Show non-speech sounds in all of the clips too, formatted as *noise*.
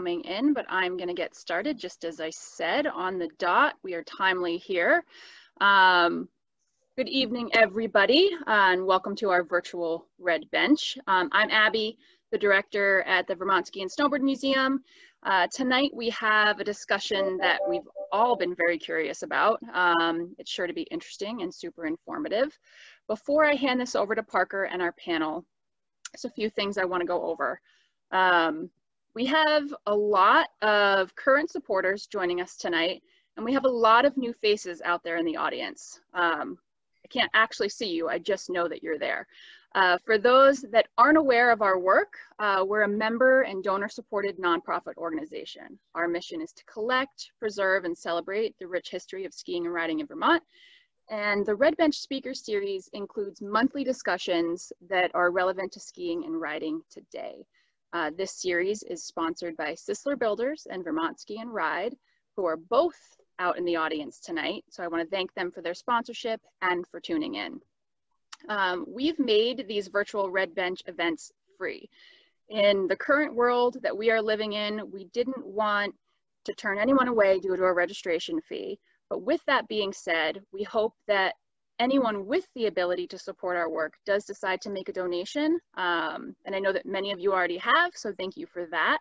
coming in, but I'm going to get started just as I said on the dot. We are timely here. Um, good evening, everybody, and welcome to our virtual Red Bench. Um, I'm Abby, the director at the Vermont Ski and Snowboard Museum. Uh, tonight we have a discussion that we've all been very curious about. Um, it's sure to be interesting and super informative. Before I hand this over to Parker and our panel, there's a few things I want to go over. Um, we have a lot of current supporters joining us tonight, and we have a lot of new faces out there in the audience. Um, I can't actually see you, I just know that you're there. Uh, for those that aren't aware of our work, uh, we're a member and donor-supported nonprofit organization. Our mission is to collect, preserve, and celebrate the rich history of skiing and riding in Vermont. And the Red Bench Speaker Series includes monthly discussions that are relevant to skiing and riding today. Uh, this series is sponsored by Sisler Builders and Vermont Ski and Ride, who are both out in the audience tonight. So I wanna thank them for their sponsorship and for tuning in. Um, we've made these virtual Red Bench events free. In the current world that we are living in, we didn't want to turn anyone away due to a registration fee. But with that being said, we hope that anyone with the ability to support our work does decide to make a donation, um, and I know that many of you already have, so thank you for that.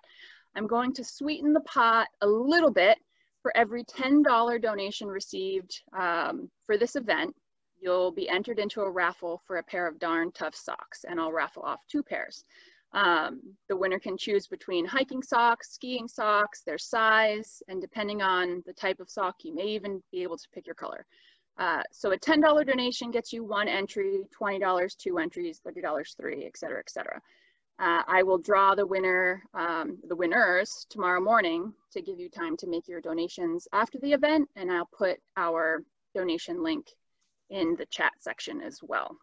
I'm going to sweeten the pot a little bit. For every $10 donation received um, for this event, you'll be entered into a raffle for a pair of darn tough socks, and I'll raffle off two pairs. Um, the winner can choose between hiking socks, skiing socks, their size, and depending on the type of sock, you may even be able to pick your color. Uh, so a $10 donation gets you one entry, $20, two entries, $30, three, et cetera, et cetera. Uh, I will draw the winner, um, the winners tomorrow morning to give you time to make your donations after the event, and I'll put our donation link in the chat section as well.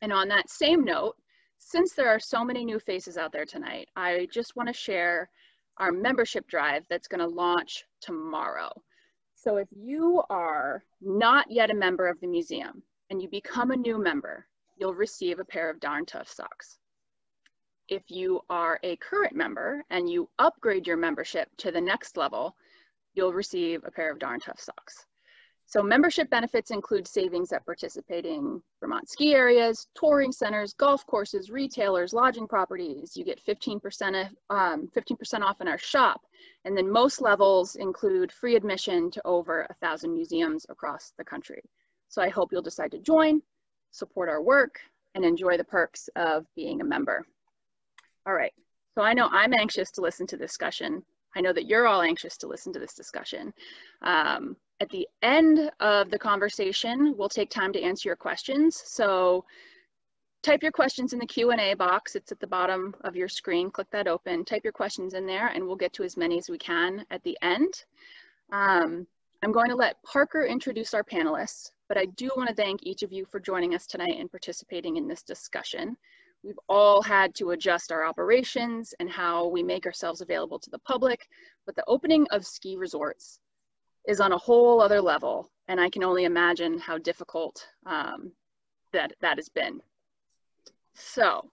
And on that same note, since there are so many new faces out there tonight, I just wanna share our membership drive that's gonna launch tomorrow. So if you are not yet a member of the museum and you become a new member, you'll receive a pair of Darn Tough socks. If you are a current member and you upgrade your membership to the next level, you'll receive a pair of Darn Tough socks. So membership benefits include savings at participating Vermont ski areas, touring centers, golf courses, retailers, lodging properties. You get 15% um, 15% off in our shop. And then most levels include free admission to over a thousand museums across the country. So I hope you'll decide to join, support our work, and enjoy the perks of being a member. All right, so I know I'm anxious to listen to this discussion. I know that you're all anxious to listen to this discussion. Um, at the end of the conversation, we'll take time to answer your questions. So type your questions in the Q&A box. It's at the bottom of your screen. Click that open, type your questions in there, and we'll get to as many as we can at the end. Um, I'm going to let Parker introduce our panelists, but I do want to thank each of you for joining us tonight and participating in this discussion. We've all had to adjust our operations and how we make ourselves available to the public, but the opening of ski resorts is on a whole other level. And I can only imagine how difficult um, that, that has been. So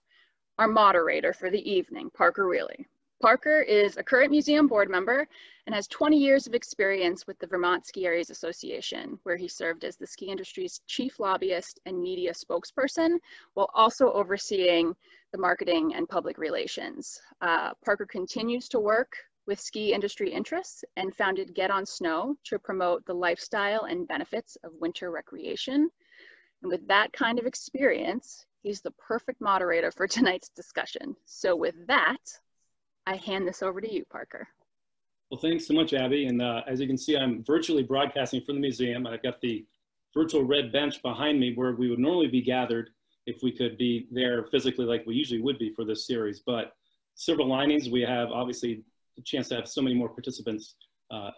our moderator for the evening, Parker Riehle. Parker is a current museum board member and has 20 years of experience with the Vermont Ski Areas Association, where he served as the ski industry's chief lobbyist and media spokesperson, while also overseeing the marketing and public relations. Uh, Parker continues to work with ski industry interests and founded Get on Snow to promote the lifestyle and benefits of winter recreation. And with that kind of experience, he's the perfect moderator for *laughs* tonight's discussion. So with that, I hand this over to you, Parker. Well, thanks so much, Abby. And uh, as you can see, I'm virtually broadcasting from the museum. I've got the virtual red bench behind me where we would normally be gathered if we could be there physically like we usually would be for this series. But silver linings, we have obviously the chance to have so many more participants uh,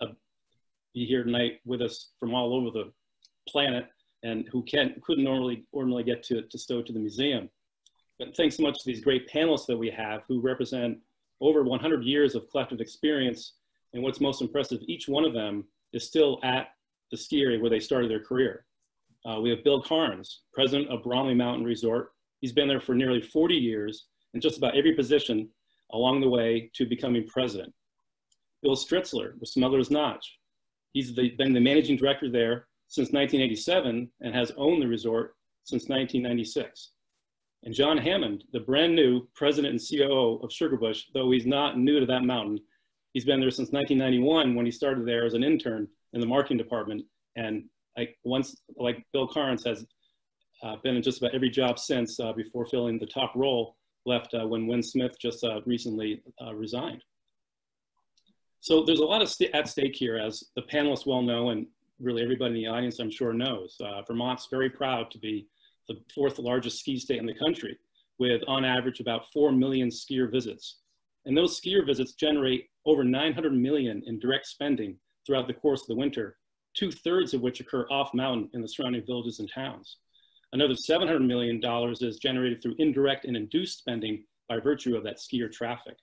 be here tonight with us from all over the planet and who can't, couldn't normally, ordinarily get to, to Stowe to the museum. But thanks so much to these great panelists that we have who represent over 100 years of collective experience. And what's most impressive, each one of them is still at the ski area where they started their career. Uh, we have Bill Cairns, president of Bromley Mountain Resort. He's been there for nearly 40 years in just about every position along the way to becoming president. Bill Stritzler with Smuggler's Notch. He's the, been the managing director there since 1987 and has owned the resort since 1996. And John Hammond, the brand new president and COO of Sugarbush, though he's not new to that mountain, he's been there since 1991 when he started there as an intern in the marketing department. And like once, like Bill Cairns has uh, been in just about every job since uh, before filling the top role left uh, when Win Smith just uh, recently uh, resigned. So there's a lot of st at stake here as the panelists well know and really everybody in the audience I'm sure knows. Uh, Vermont's very proud to be the fourth largest ski state in the country with on average about 4 million skier visits. And those skier visits generate over 900 million in direct spending throughout the course of the winter, two thirds of which occur off mountain in the surrounding villages and towns. Another $700 million is generated through indirect and induced spending by virtue of that skier traffic.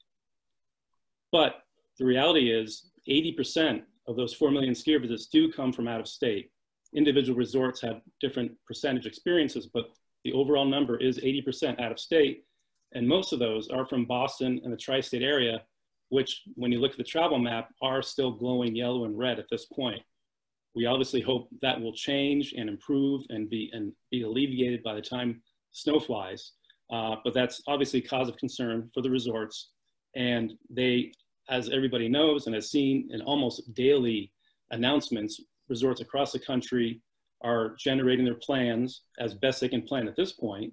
But the reality is 80% of those 4 million skier visits do come from out of state. Individual resorts have different percentage experiences, but the overall number is 80% out of state. And most of those are from Boston and the tri-state area, which when you look at the travel map are still glowing yellow and red at this point. We obviously hope that will change and improve and be, and be alleviated by the time snow flies. Uh, but that's obviously cause of concern for the resorts. And they, as everybody knows and has seen in almost daily announcements, resorts across the country are generating their plans as best they can plan at this point.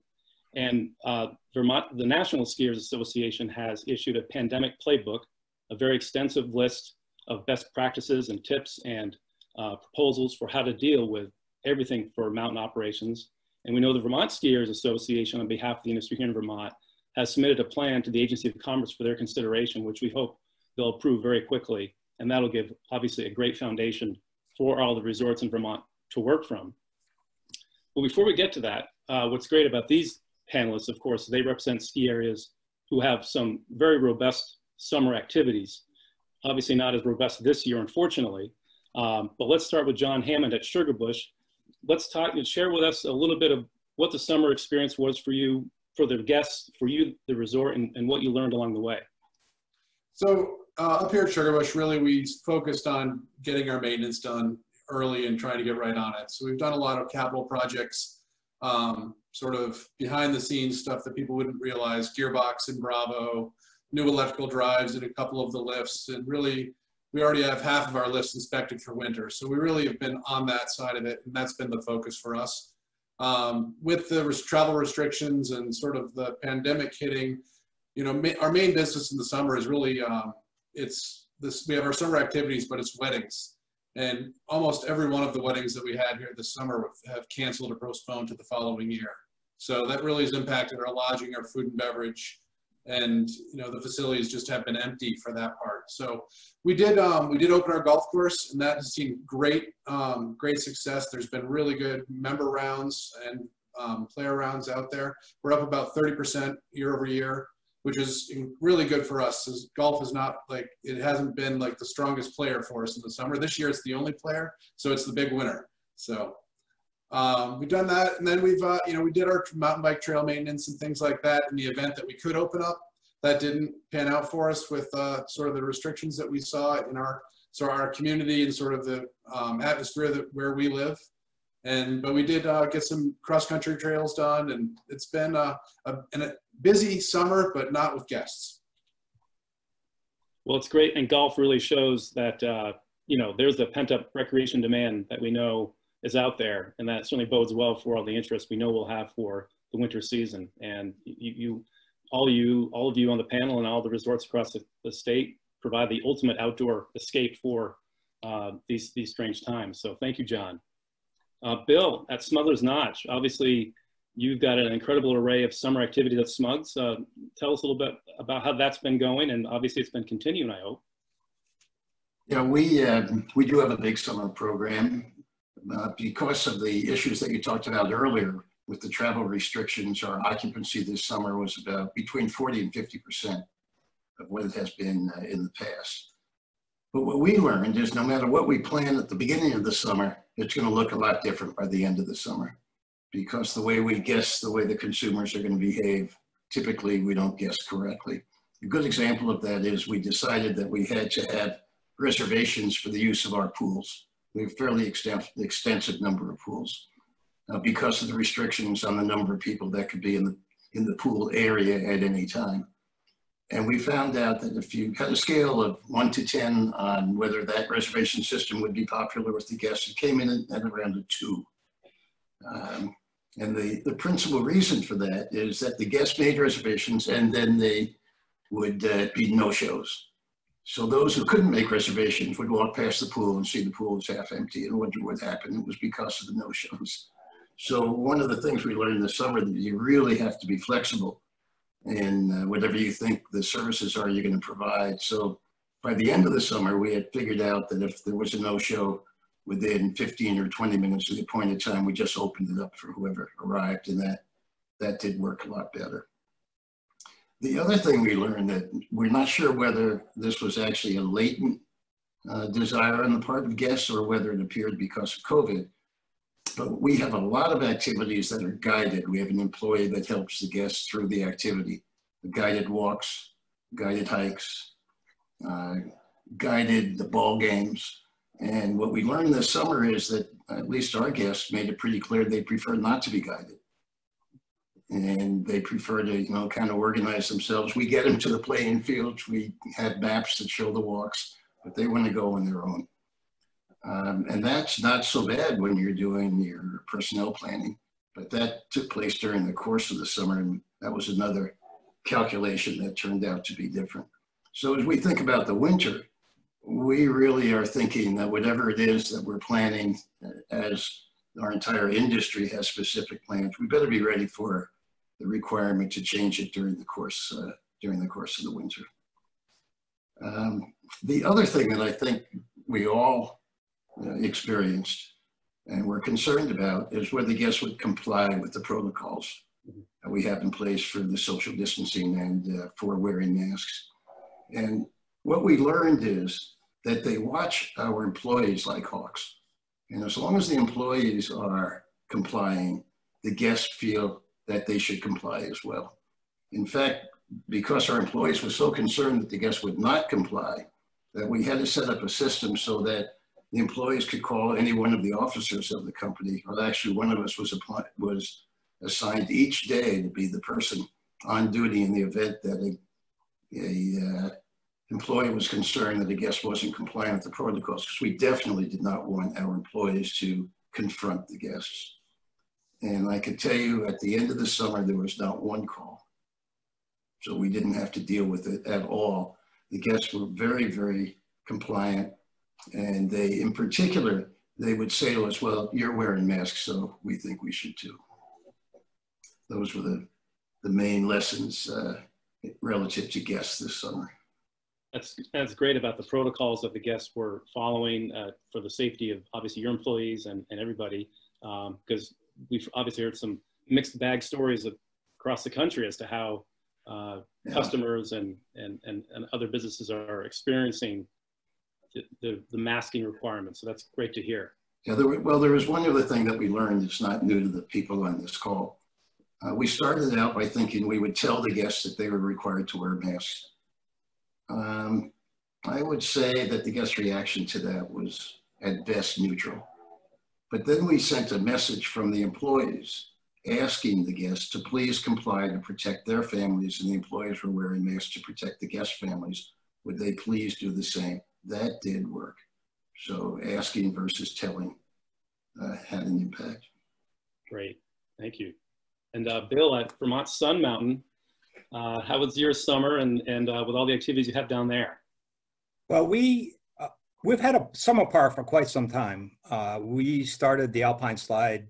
And uh, Vermont, the National Ski Areas Association has issued a pandemic playbook, a very extensive list of best practices and tips and uh, proposals for how to deal with everything for mountain operations. And we know the Vermont Ski Areas Association, on behalf of the industry here in Vermont, has submitted a plan to the Agency of Commerce for their consideration, which we hope they'll approve very quickly. And that'll give obviously a great foundation for all the resorts in Vermont to work from. But before we get to that, uh, what's great about these panelists, of course, they represent ski areas who have some very robust summer activities. Obviously not as robust this year, unfortunately, um, but let's start with John Hammond at Sugarbush. Let's talk and share with us a little bit of what the summer experience was for you, for the guests, for you, the resort, and, and what you learned along the way. So uh, up here at Sugarbush, really we focused on getting our maintenance done early and trying to get right on it. So we've done a lot of capital projects, um, sort of behind the scenes stuff that people wouldn't realize, gearbox and Bravo, new electrical drives in a couple of the lifts, and really we already have half of our lifts inspected for winter. So we really have been on that side of it, and that's been the focus for us. Um, with the travel restrictions and sort of the pandemic hitting, you know, ma our main business in the summer is really, um, it's this, we have our summer activities, but it's weddings. And almost every one of the weddings that we had here this summer have canceled or postponed to the following year. So that really has impacted our lodging, our food and beverage, and you know the facilities just have been empty for that part. So we did um, we did open our golf course, and that has seen great um, great success. There's been really good member rounds and um, player rounds out there. We're up about 30% year over year, which is really good for us. Golf is not like it hasn't been like the strongest player for us in the summer. This year it's the only player, so it's the big winner. So um, we've done that, and then we've, uh, you know, we did our mountain bike trail maintenance and things like that in the event that we could open up. That didn't pan out for us with uh, sort of the restrictions that we saw in our, so our community and sort of the um, atmosphere that where we live. And but we did uh, get some cross country trails done, and it's been uh, a, a busy summer, but not with guests. Well, it's great, and golf really shows that uh, you know there's the pent up recreation demand that we know is out there, and that certainly bodes well for all the interest we know we'll have for the winter season. And you, you all you, all of you on the panel and all the resorts across the, the state provide the ultimate outdoor escape for uh, these these strange times. So thank you, John. Uh, Bill at Smuggler's Notch. Obviously, you've got an incredible array of summer activities at Smugs. Uh, tell us a little bit about how that's been going, and obviously it's been continuing. I hope. Yeah, we uh, we do have a big summer program. Uh, because of the issues that you talked about earlier with the travel restrictions, our occupancy this summer was about between 40 and 50% of what it has been uh, in the past. But what we learned is no matter what we plan at the beginning of the summer, it's going to look a lot different by the end of the summer because the way we guess the way the consumers are going to behave, typically we don't guess correctly. a good example of that is we decided that we had to have reservations for the use of our pools. We have fairly extensive, extensive number of pools uh, because of the restrictions on the number of people that could be in the, in the pool area at any time. And we found out that if you had a scale of one to 10 on whether that reservation system would be popular with the guests, it came in at around a two. Um, and the, the principal reason for that is that the guests made reservations and then they would uh, be no-shows. So those who couldn't make reservations would walk past the pool and see the pool was half empty and wonder what happened. It was because of the no-shows. So one of the things we learned this summer that you really have to be flexible in uh, whatever you think the services are you're going to provide. So by the end of the summer, we had figured out that if there was a no-show within 15 or 20 minutes of the appointed time, we just opened it up for whoever arrived, and that that did work a lot better. The other thing we learned that we're not sure whether this was actually a latent uh, desire on the part of guests or whether it appeared because of COVID. But we have a lot of activities that are guided. We have an employee that helps the guests through the activity, the guided walks, guided hikes, uh, guided the ball games. And what we learned this summer is that at least our guests made it pretty clear they prefer not to be guided and they prefer to, you know, kind of organize themselves. We get them to the playing fields. We have maps that show the walks, but they want to go on their own. Um, and that's not so bad when you're doing your personnel planning, but that took place during the course of the summer, and that was another calculation that turned out to be different. So as we think about the winter, we really are thinking that whatever it is that we're planning as our entire industry has specific plans, we better be ready for the requirement to change it during the course uh, during the course of the winter. Um, the other thing that I think we all uh, experienced and we're concerned about is whether guests would comply with the protocols that we have in place for the social distancing and uh, for wearing masks. And what we learned is that they watch our employees like hawks. And as long as the employees are complying, the guests feel that they should comply as well. In fact, because our employees were so concerned that the guests would not comply, that we had to set up a system so that the employees could call any one of the officers of the company, or actually one of us was, was assigned each day to be the person on duty in the event that a, a uh, employee was concerned that a guest wasn't complying with the protocols, because we definitely did not want our employees to confront the guests. And I could tell you at the end of the summer, there was not one call. So we didn't have to deal with it at all. The guests were very, very compliant. And they, in particular, they would say to us, well, you're wearing masks, so we think we should too. Those were the, the main lessons uh, relative to guests this summer. That's, that's great about the protocols that the guests were following uh, for the safety of obviously your employees and, and everybody. Because um, we've obviously heard some mixed bag stories of, across the country as to how uh, yeah. customers and, and, and, and other businesses are experiencing the, the, the, masking requirements. So that's great to hear. Yeah, there were, well, there was one other thing that we learned that's not new to the people on this call. Uh, we started out by thinking we would tell the guests that they were required to wear masks. Um, I would say that the guest reaction to that was at best neutral. But then we sent a message from the employees asking the guests to please comply to protect their families and the employees were wearing masks to protect the guest families. Would they please do the same? That did work. So asking versus telling uh, had an impact. Great, thank you. And uh, Bill at Vermont Sun Mountain, uh, how was your summer and, and uh, with all the activities you have down there? Well, we We've had a summer park for quite some time. Uh, we started the Alpine Slide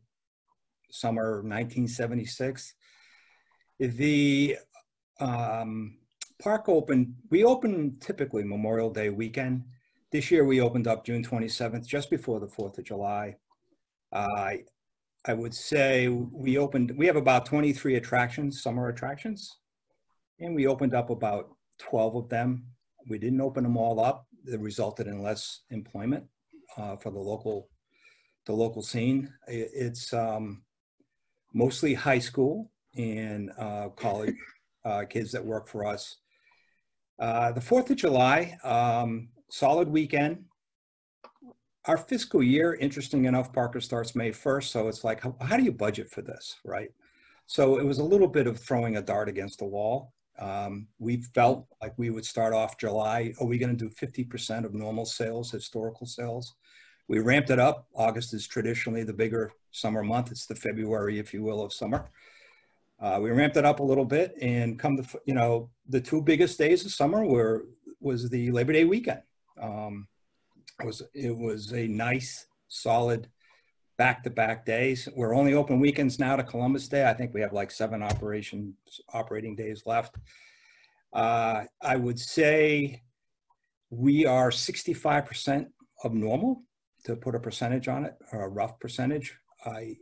summer 1976. The um, park opened, we opened typically Memorial Day weekend. This year we opened up June 27th, just before the 4th of July. Uh, I would say we opened, we have about 23 attractions, summer attractions, and we opened up about 12 of them. We didn't open them all up that resulted in less employment uh, for the local the local scene. It's um, mostly high school and uh, college *laughs* uh, kids that work for us. Uh, the 4th of July, um, solid weekend. Our fiscal year, interesting enough, Parker starts May 1st. So it's like, how, how do you budget for this, right? So it was a little bit of throwing a dart against the wall. Um, we felt like we would start off July. Are we going to do 50% of normal sales, historical sales? We ramped it up. August is traditionally the bigger summer month. It's the February, if you will, of summer. Uh, we ramped it up a little bit and come to, you know, the two biggest days of summer were, was the Labor Day weekend. Um, it was, it was a nice, solid back-to-back days. We're only open weekends now to Columbus Day. I think we have like seven operations, operating days left. Uh, I would say we are 65% of normal to put a percentage on it, or a rough percentage. I,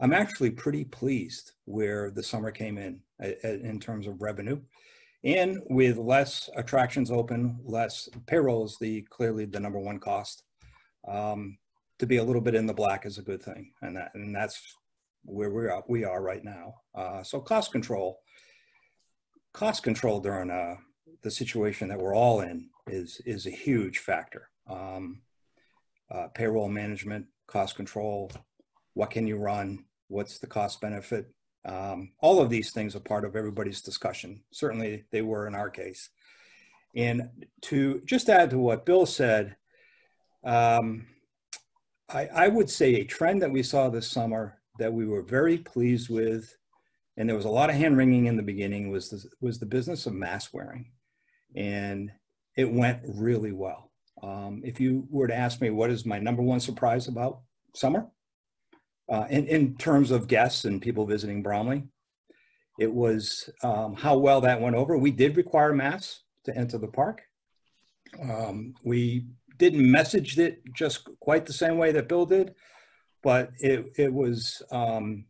I'm actually pretty pleased where the summer came in in terms of revenue. And with less attractions open, less payroll is the clearly the number one cost. Um, to be a little bit in the black is a good thing, and that and that's where we are we are right now. Uh, so cost control, cost control during uh, the situation that we're all in is is a huge factor. Um, uh, payroll management, cost control, what can you run, what's the cost benefit. Um, all of these things are part of everybody's discussion. Certainly they were in our case. And to just add to what Bill said, um, I, I would say a trend that we saw this summer that we were very pleased with, and there was a lot of hand wringing in the beginning, was the, was the business of mask wearing. And it went really well. Um, if you were to ask me what is my number one surprise about summer, uh, in, in terms of guests and people visiting Bromley, it was um, how well that went over. We did require masks to enter the park. Um, we didn't message it just quite the same way that Bill did, but it, it was um,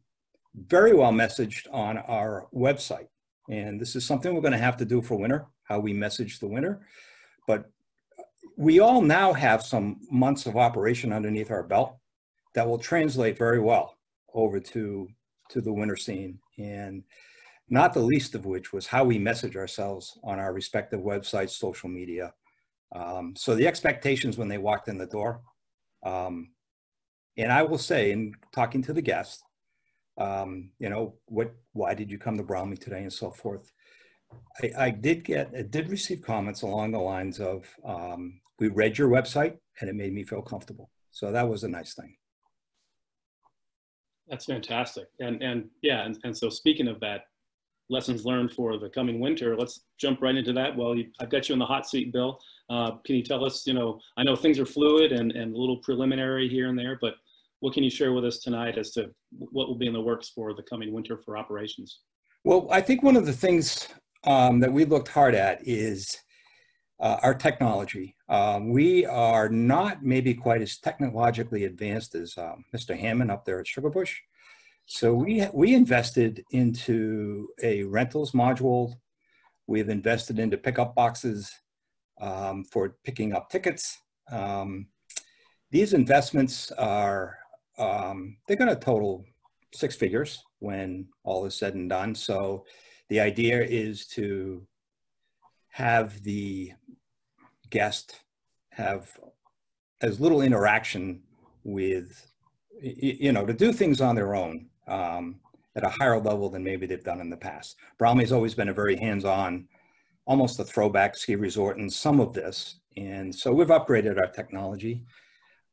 very well messaged on our website. And this is something we're going to have to do for winter, how we message the winter. But we all now have some months of operation underneath our belt that will translate very well over to to the winter scene and not the least of which was how we message ourselves on our respective websites social media um, so the expectations when they walked in the door um, and i will say in talking to the guests um, you know what why did you come to bromley today and so forth I, I, did get, I did receive comments along the lines of, um, we read your website and it made me feel comfortable. So that was a nice thing. That's fantastic. And, and yeah, and, and so speaking of that, lessons learned for the coming winter, let's jump right into that. Well, you, I've got you in the hot seat, Bill. Uh, can you tell us, you know, I know things are fluid and, and a little preliminary here and there, but what can you share with us tonight as to what will be in the works for the coming winter for operations? Well, I think one of the things um, that we looked hard at is uh, our technology. Um, we are not maybe quite as technologically advanced as um, Mr. Hammond up there at Sugarbush. So we, we invested into a rentals module. We've invested into pickup boxes um, for picking up tickets. Um, these investments are, um, they're gonna total six figures when all is said and done. So the idea is to have the guest have as little interaction with, you know, to do things on their own um, at a higher level than maybe they've done in the past. Bromley's always been a very hands-on, almost a throwback ski resort in some of this. And so we've upgraded our technology.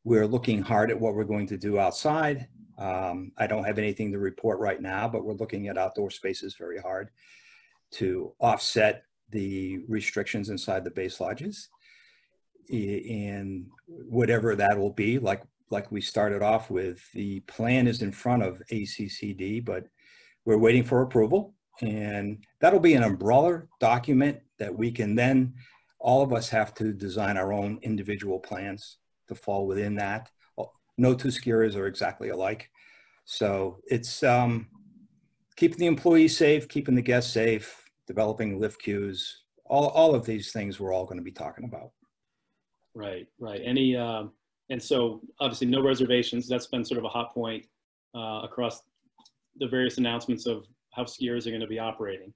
We're looking hard at what we're going to do outside. Um, I don't have anything to report right now, but we're looking at outdoor spaces very hard to offset the restrictions inside the base lodges and whatever that will be like like we started off with the plan is in front of ACCD but we're waiting for approval and that'll be an umbrella document that we can then all of us have to design our own individual plans to fall within that no two skiers are exactly alike so it's um, keeping the employees safe keeping the guests safe developing lift queues, all, all of these things we're all going to be talking about. Right, right. Any, um, and so obviously no reservations. That's been sort of a hot point uh, across the various announcements of how skiers are going to be operating.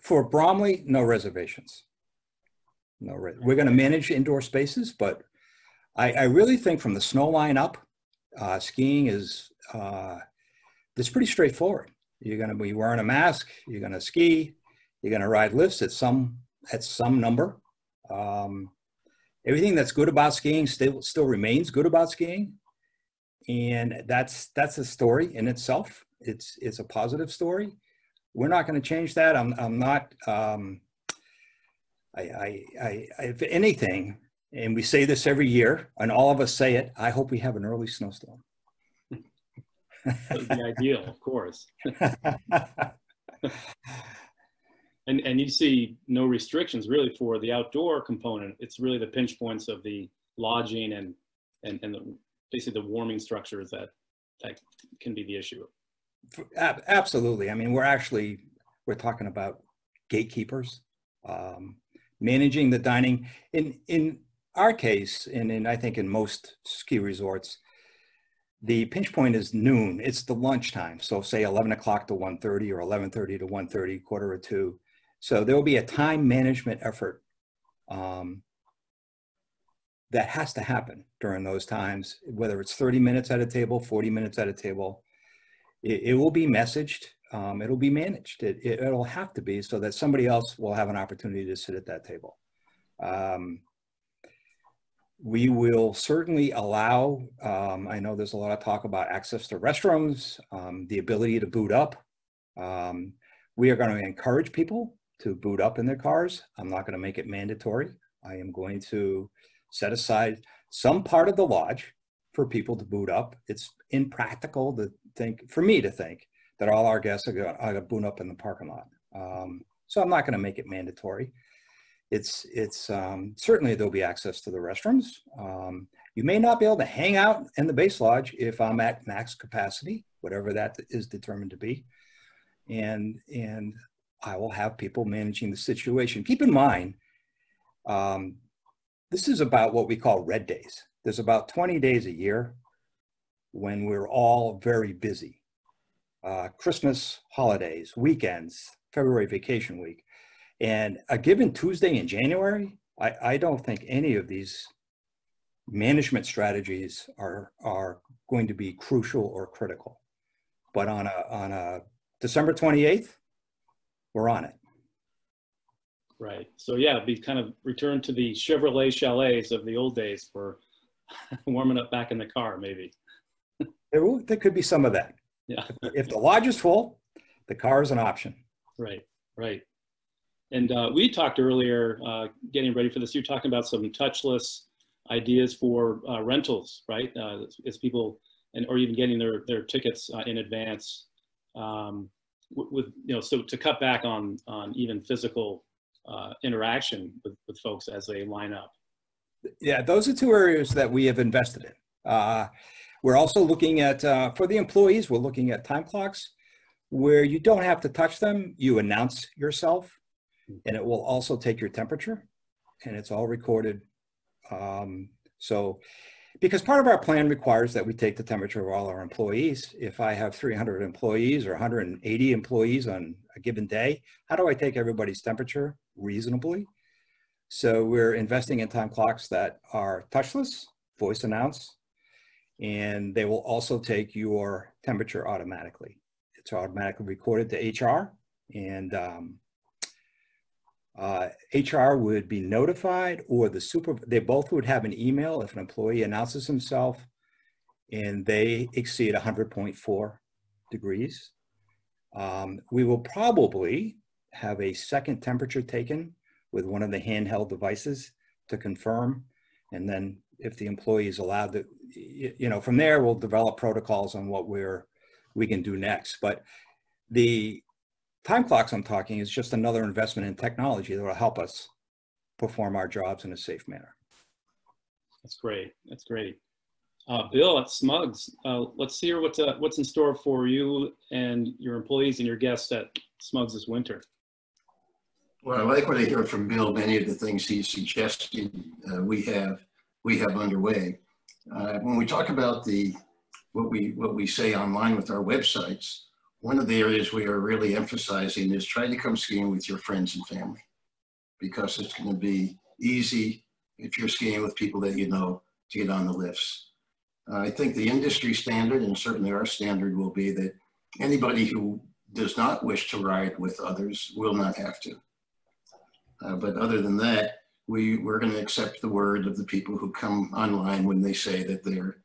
For Bromley, no reservations. No, re- we're going to manage indoor spaces, but I, I really think from the snow line up, uh, skiing is uh, it's pretty straightforward. You're going to be wearing a mask. You're going to ski. You're going to ride lifts at some at some number. Um, everything that's good about skiing still still remains good about skiing, and that's that's a story in itself. It's it's a positive story. We're not going to change that. I'm I'm not. Um, I, I, I, if anything, and we say this every year, and all of us say it, I hope we have an early snowstorm. That would be ideal, of course. *laughs* And, and you see no restrictions really for the outdoor component. It's really the pinch points of the lodging and, and, and the, basically the warming structures that, that can be the issue. Absolutely. I mean, we're actually, we're talking about gatekeepers, um, managing the dining. In, in our case, and in, I think in most ski resorts, the pinch point is noon. It's the lunchtime. So say 11 o'clock to 1.30 or 11.30 to 1.30, quarter or two. So there will be a time management effort um, that has to happen during those times, whether it's 30 minutes at a table, 40 minutes at a table. It, it will be messaged. Um, it'll be managed. It, it, it'll have to be so that somebody else will have an opportunity to sit at that table. Um, we will certainly allow, um, I know there's a lot of talk about access to restrooms, um, the ability to boot up. Um, we are going to encourage people to boot up in their cars. I'm not going to make it mandatory. I am going to set aside some part of the lodge for people to boot up. It's impractical to think, for me to think, that all our guests are going to boot up in the parking lot. Um, so I'm not going to make it mandatory. It's it's um, certainly there'll be access to the restrooms. Um, you may not be able to hang out in the base lodge if I'm at max capacity, whatever that is determined to be, and and I will have people managing the situation. Keep in mind, um, this is about what we call red days. There's about 20 days a year when we're all very busy. Uh, Christmas holidays, weekends, February vacation week. And a given Tuesday in January, I, I don't think any of these management strategies are, are going to be crucial or critical. But on a, on a December 28th, we're on it. Right. So yeah, be kind of return to the Chevrolet chalets of the old days for *laughs* warming up back in the car, maybe. *laughs* There, will- there could be some of that. Yeah. If the lodge is full, the car is an option. Right. Right. And uh, we talked earlier, uh, getting ready for this. You're talking about some touchless ideas for uh, rentals, right? Uh, as people and or even getting their their tickets uh, in advance. Um, with, you know, so to cut back on on even physical uh, interaction with, with folks as they line up. Yeah, those are two areas that we have invested in. Uh, we're also looking at, uh, for the employees, we're looking at time clocks where you don't have to touch them. You announce yourself and it will also take your temperature and it's all recorded. Um, so, because part of our plan requires that we take the temperature of all our employees. If I have 300 employees or 180 employees on a given day, how do I take everybody's temperature reasonably? So we're investing in time clocks that are touchless, voice announce, and they will also take your temperature automatically. It's automatically recorded to HR and um, uh, HR would be notified or the super, they both would have an email if an employee announces himself and they exceed 100.4 degrees. Um, we will probably have a second temperature taken with one of the handheld devices to confirm. And then if the employee is allowed to, you know, from there, we'll develop protocols on what we're, we can do next. But the time clocks I'm talking is just another investment in technology that will help us perform our jobs in a safe manner. That's great. That's great. Uh, Bill at Smugs, uh, let's hear what's uh, what's in store for you and your employees and your guests at Smugs this winter. Well, I like what I hear from Bill, many of the things he suggested uh, we have, we have underway. Uh, When we talk about the, what we, what we say online with our websites, one of the areas we are really emphasizing is try to come skiing with your friends and family. Because it's going to be easy if you're skiing with people that you know to get on the lifts. Uh, I think the industry standard, and certainly our standard, will be that anybody who does not wish to ride with others will not have to. Uh, but other than that, we, we're going to accept the word of the people who come online when they say that they're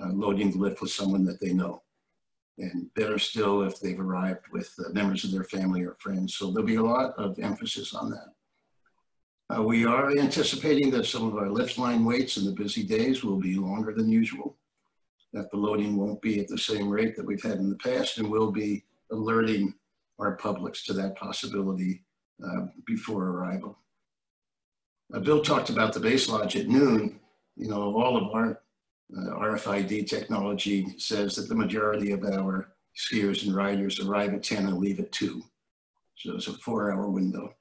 uh, loading the lift with someone that they know. And better still if they've arrived with uh, members of their family or friends. So there'll be a lot of emphasis on that. Uh, we are anticipating that some of our lift line waits in the busy days will be longer than usual, that the loading won't be at the same rate that we've had in the past, and we'll be alerting our publics to that possibility uh, before arrival. Uh, Bill talked about the base lodge at noon. You know, of all of our uh, RFID technology says that the majority of our skiers and riders arrive at 10 and leave at 2. So it's a four hour window.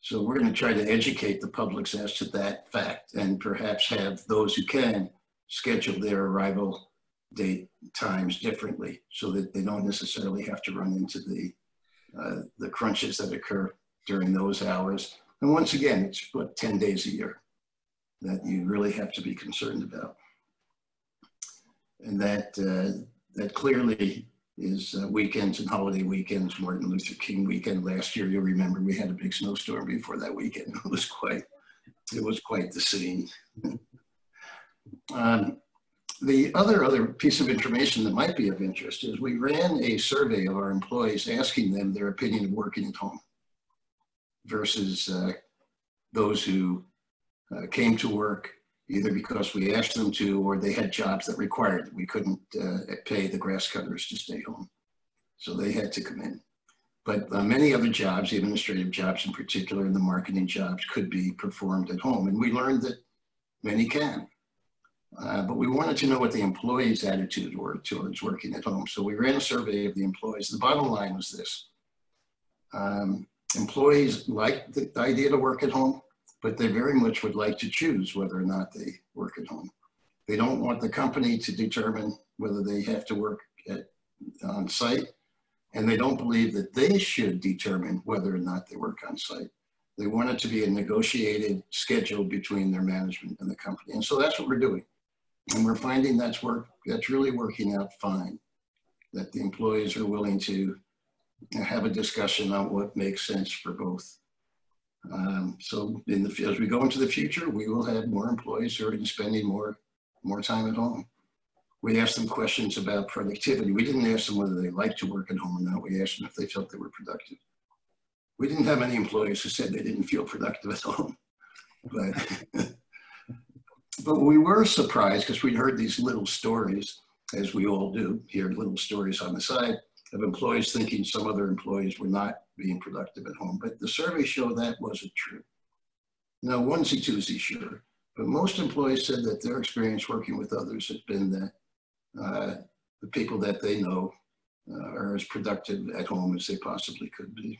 So we're going to try to educate the public as to that fact and perhaps have those who can schedule their arrival date times differently so that they don't necessarily have to run into the, uh, the crunches that occur during those hours. And once again, it's what 10 days a year that you really have to be concerned about. And that, uh, that clearly is uh, weekends and holiday weekends, Martin Luther King weekend. Last year, you'll remember we had a big snowstorm before that weekend. *laughs* It was quite, it was quite the scene. *laughs* um, the other other piece of information that might be of interest is we ran a survey of our employees asking them their opinion of working at home versus uh, those who uh, came to work either because we asked them to or they had jobs that required we couldn't uh, pay the grass cutters to stay home. So they had to come in. But uh, many other jobs, the administrative jobs in particular, and the marketing jobs could be performed at home. And we learned that many can. Uh, but we wanted to know what the employees' attitude were towards working at home. So we ran a survey of the employees. The bottom line was this. Um, employees like the idea to work at home but they very much would like to choose whether or not they work at home. They don't want the company to determine whether they have to work at, on site, and they don't believe that they should determine whether or not they work on site. They want it to be a negotiated schedule between their management and the company. And so that's what we're doing. And we're finding that's work that's really working out fine. That the employees are willing to have a discussion on what makes sense for both um, so in the, as we go into the future, we will have more employees who are spending more, more time at home. We asked them questions about productivity. We didn't ask them whether they liked to work at home or not. We asked them if they felt they were productive. We didn't have any employees who said they didn't feel productive at home. *laughs* But, *laughs* but we were surprised because we'd heard these little stories, as we all do, hear little stories on the side of employees thinking some other employees were not being productive at home. But the survey showed that wasn't true. Now, onesie twosie, sure, but most employees said that their experience working with others had been that uh, the people that they know uh, are as productive at home as they possibly could be.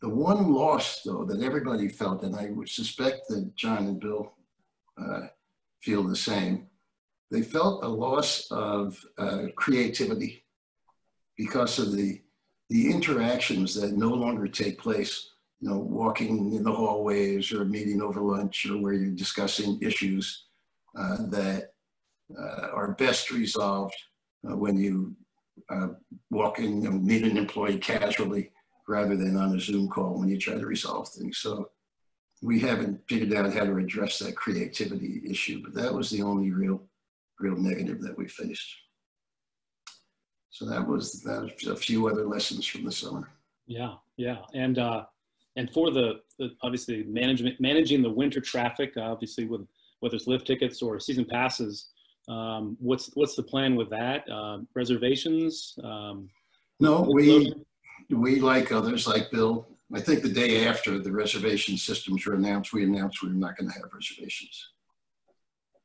The one loss, though, that everybody felt, and I would suspect that John and Bill uh, feel the same, they felt a loss of uh, creativity because of the, the interactions that no longer take place, you know, walking in the hallways or meeting over lunch or where you're discussing issues uh, that uh, are best resolved uh, when you uh, walk in and meet an employee casually rather than on a Zoom call when you try to resolve things. So we haven't figured out how to address that creativity issue, but that was the only real, real negative that we faced. So that was that a few other lessons from the summer. Yeah, yeah, and uh, and for the, the obviously management managing the winter traffic, obviously with whether it's lift tickets or season passes, um, what's what's the plan with that? Uh, reservations? Um, no, we we like others like Bill. I think the day after the reservation systems were announced, we announced we were not going to have reservations.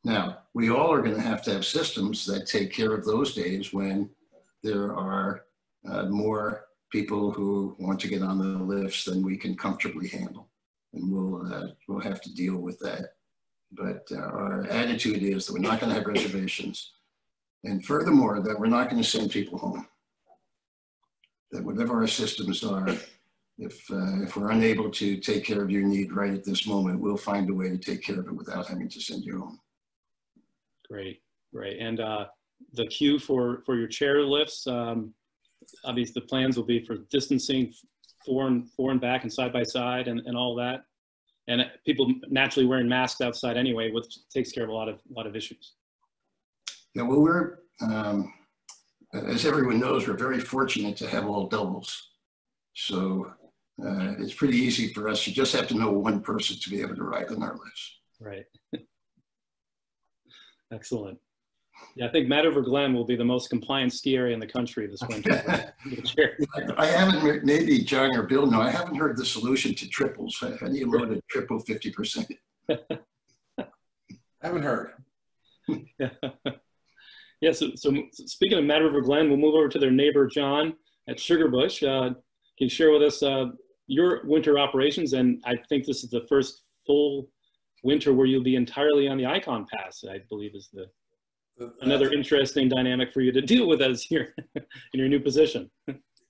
Now, we all are going to have to have systems that take care of those days when there are uh, more people who want to get on the lifts than we can comfortably handle. And we'll, uh, we'll have to deal with that. But uh, our attitude is that we're not going to have reservations. And furthermore, that we're not going to send people home. That whatever our systems are, if, uh, if we're unable to take care of your need right at this moment, we'll find a way to take care of it without having to send you home. Great, great. And uh, the queue for, for your chair lifts, um, obviously the plans will be for distancing four and, four and back and side by side and, and all that. And people naturally wearing masks outside anyway, which takes care of a lot of, lot of issues. Yeah, well, we're, um, as everyone knows, we're very fortunate to have all doubles. So uh, it's pretty easy for us. You just have to know one person to be able to ride on our lifts. Right. *laughs* Excellent. Yeah, I think Mad River Glen will be the most compliant ski area in the country this winter. *laughs* *laughs* I haven't, maybe John or Bill know, I haven't heard the solution to triples. How do you load a triple 50%? *laughs* Haven't heard. yeah. yeah, so, so speaking of Mad River Glen, we'll move over to their neighbor, John, at Sugarbush. Uh, can you share with us uh, your winter operations? And I think this is the first full winter where you'll be entirely on the Icon Pass, I believe is the another interesting dynamic for you to deal with as you're *laughs* in your new position.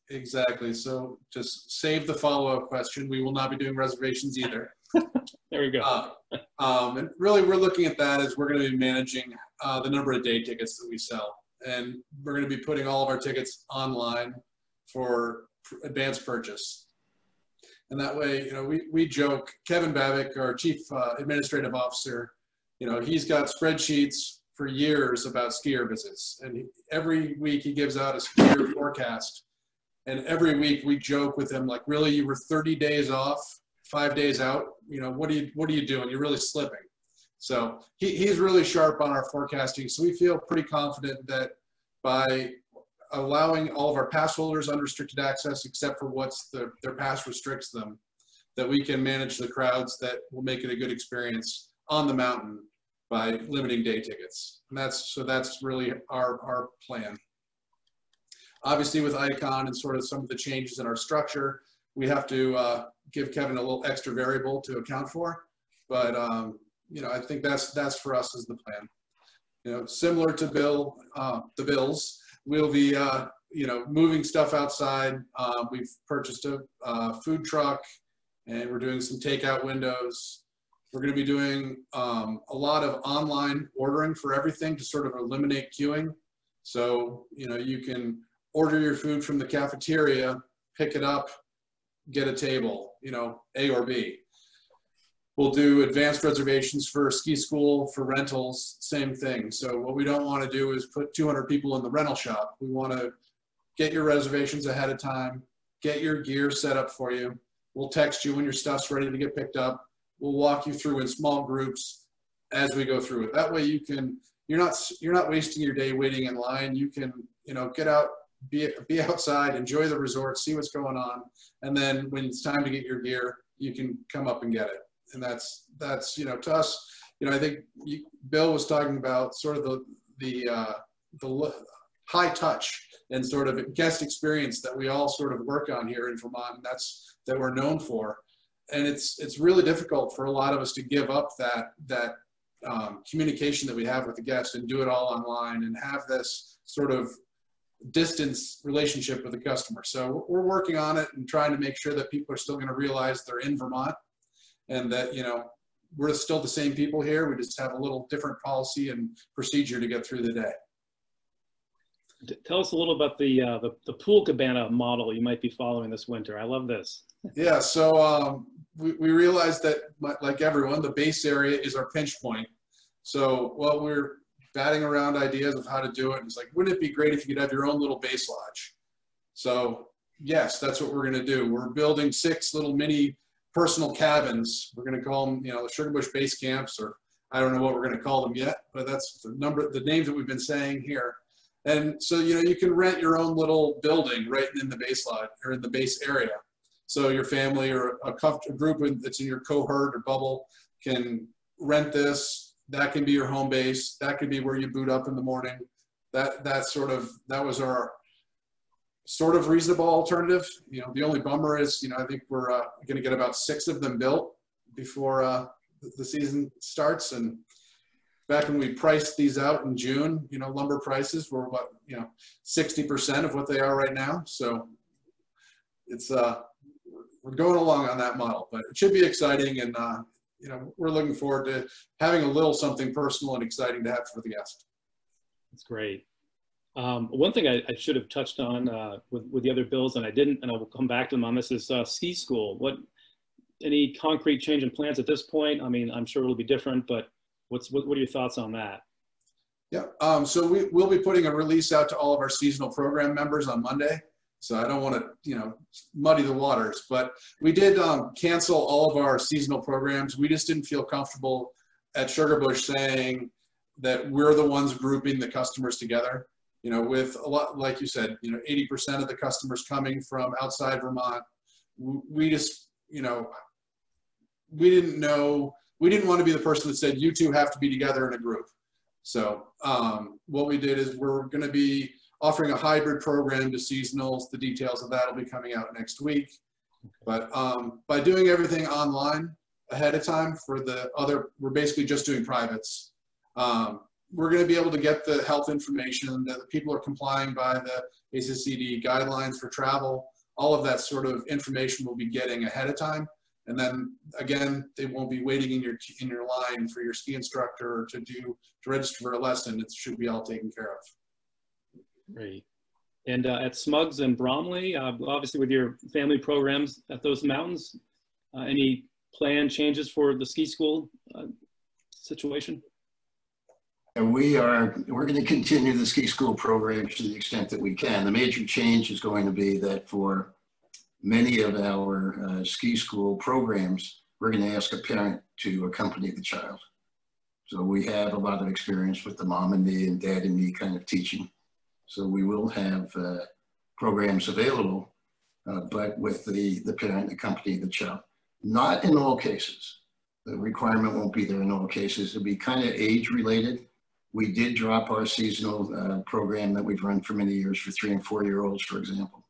Exactly. So just save the follow-up question. We will not be doing reservations either. *laughs* there we go. Uh, um, and really, we're looking at that as we're going to be managing uh, the number of day tickets that we sell, and we're going to be putting all of our tickets online for advanced purchase. And that way, you know, we, we joke, Kevin Babick, our chief uh, administrative officer, you know, he's got spreadsheets for years about skier visits. And he, every week he gives out a skier *laughs* forecast. And every week we joke with him, like, really, you were 30 days off, five days out. You know, what are you, what are you doing? You're really slipping. So he, he's really sharp on our forecasting. So we feel pretty confident that by allowing all of our pass holders unrestricted access, except for what's the, their pass restricts them, that we can manage the crowds that will make it a good experience on the mountain by limiting day tickets. And that's, so that's really our, our plan. Obviously with ICON and sort of some of the changes in our structure, we have to uh, give Kevin a little extra variable to account for. But, um, you know, I think that's, that's for us as the plan. You know, similar to Bill, uh, the Bills, we'll be, uh, you know, moving stuff outside. Uh, we've purchased a food truck and we're doing some takeout windows. We're going to be doing um, a lot of online ordering for everything to sort of eliminate queuing. So, you know, you can order your food from the cafeteria, pick it up, get a table, you know, A or B. We'll do advanced reservations for ski school, for rentals, same thing. So what we don't want to do is put 200 people in the rental shop. We want to get your reservations ahead of time, get your gear set up for you. We'll text you when your stuff's ready to get picked up. We'll walk you through in small groups as we go through it. That way you can, you're not, you're not wasting your day waiting in line. You can, you know, get out, be, be outside, enjoy the resort, see what's going on. And then when it's time to get your gear, you can come up and get it and that's that's you know to us you know i think you, bill was talking about sort of the the uh, the high touch and sort of guest experience that we all sort of work on here in vermont and that's that we're known for and it's it's really difficult for a lot of us to give up that that um, communication that we have with the guest and do it all online and have this sort of distance relationship with the customer. So we're working on it and trying to make sure that people are still going to realize they're in Vermont and that, you know, we're still the same people here. We just have a little different policy and procedure to get through the day. Tell us a little about the, uh, the, the pool cabana model you might be following this winter. I love this. yeah, so um, we, we realized that, like everyone, the base area is our pinch point. So while we're batting around ideas of how to do it, it's like, wouldn't it be great if you could have your own little base lodge? So yes, that's what we're going to do. We're building six little mini personal cabins. We're going to call them, you know, the Sugarbush base camps, or I don't know what we're going to call them yet, but that's the number, the names that we've been saying here. And so, you know, you can rent your own little building right in the base lot or in the base area. So your family or a, a group that's in your cohort or bubble can rent this. That can be your home base. That could be where you boot up in the morning. That that sort of that was our sort of reasonable alternative. You know, the only bummer is, you know, I think we're uh, going to get about six of them built before uh, the season starts. And back when we priced these out in June, you know, lumber prices were what, you know, 60% of what they are right now. So it's, uh, we're going along on that model, but it should be exciting. And, uh, you know, we're looking forward to having a little something personal and exciting to have for the guest. That's great. Um, one thing I, I, should have touched on uh, with, with the other bills, and I didn't, and I will come back to them on this, is uh, ski school. What, any concrete change in plans at this point? I mean, I'm sure it'll be different, but what's, what, what are your thoughts on that? Yeah, um, so we, we'll be putting a release out to all of our seasonal program members on Monday. So I don't want to, you know, muddy the waters, but we did um, cancel all of our seasonal programs. We just didn't feel comfortable at Sugarbush saying that we're the ones grouping the customers together. You know, with a lot, like you said, you know, 80% of the customers coming from outside Vermont, we just, you know, we didn't know, we didn't want to be the person that said, you two have to be together in a group. So um, what we did is we're going to be offering a hybrid program to seasonals. The details of that will be coming out next week. But um, by doing everything online ahead of time for the other, we're basically just doing privates. Um, we're going to be able to get the health information that the people are complying by the ACCD guidelines for travel. All of that sort of information we'll be getting ahead of time. And then again, they won't be waiting in your in your line for your ski instructor to do to register for a lesson. It should be all taken care of. Great. And uh, at Smugs and Bromley, uh, obviously with your family programs at those mountains, uh, any plan changes for the ski school uh, situation? And we are, we're going to continue the ski school programs to the extent that we can. The major change is going to be that for many of our uh, ski school programs, we're going to ask a parent to accompany the child. So we have a lot of experience with the mom and me and dad and me kind of teaching. So we will have uh, programs available, uh, but with the, the parent accompanying the child. Not in all cases. The requirement won't be there in all cases. It'll be kind of age related. We did drop our seasonal uh, program that we've run for many years for three and four year olds, for example.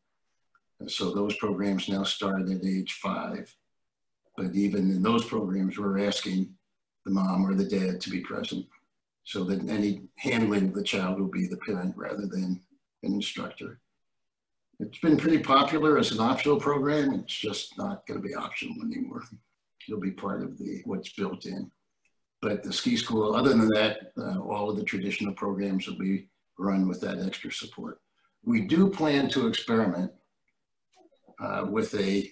And so those programs now start at age five. But even in those programs, we're asking the mom or the dad to be present so that any handling of the child will be the parent rather than an instructor. It's been pretty popular as an optional program. It's just not going to be optional anymore. It'll be part of the what's built in. But the ski school, other than that, uh, all of the traditional programs will be run with that extra support. We do plan to experiment uh, with a,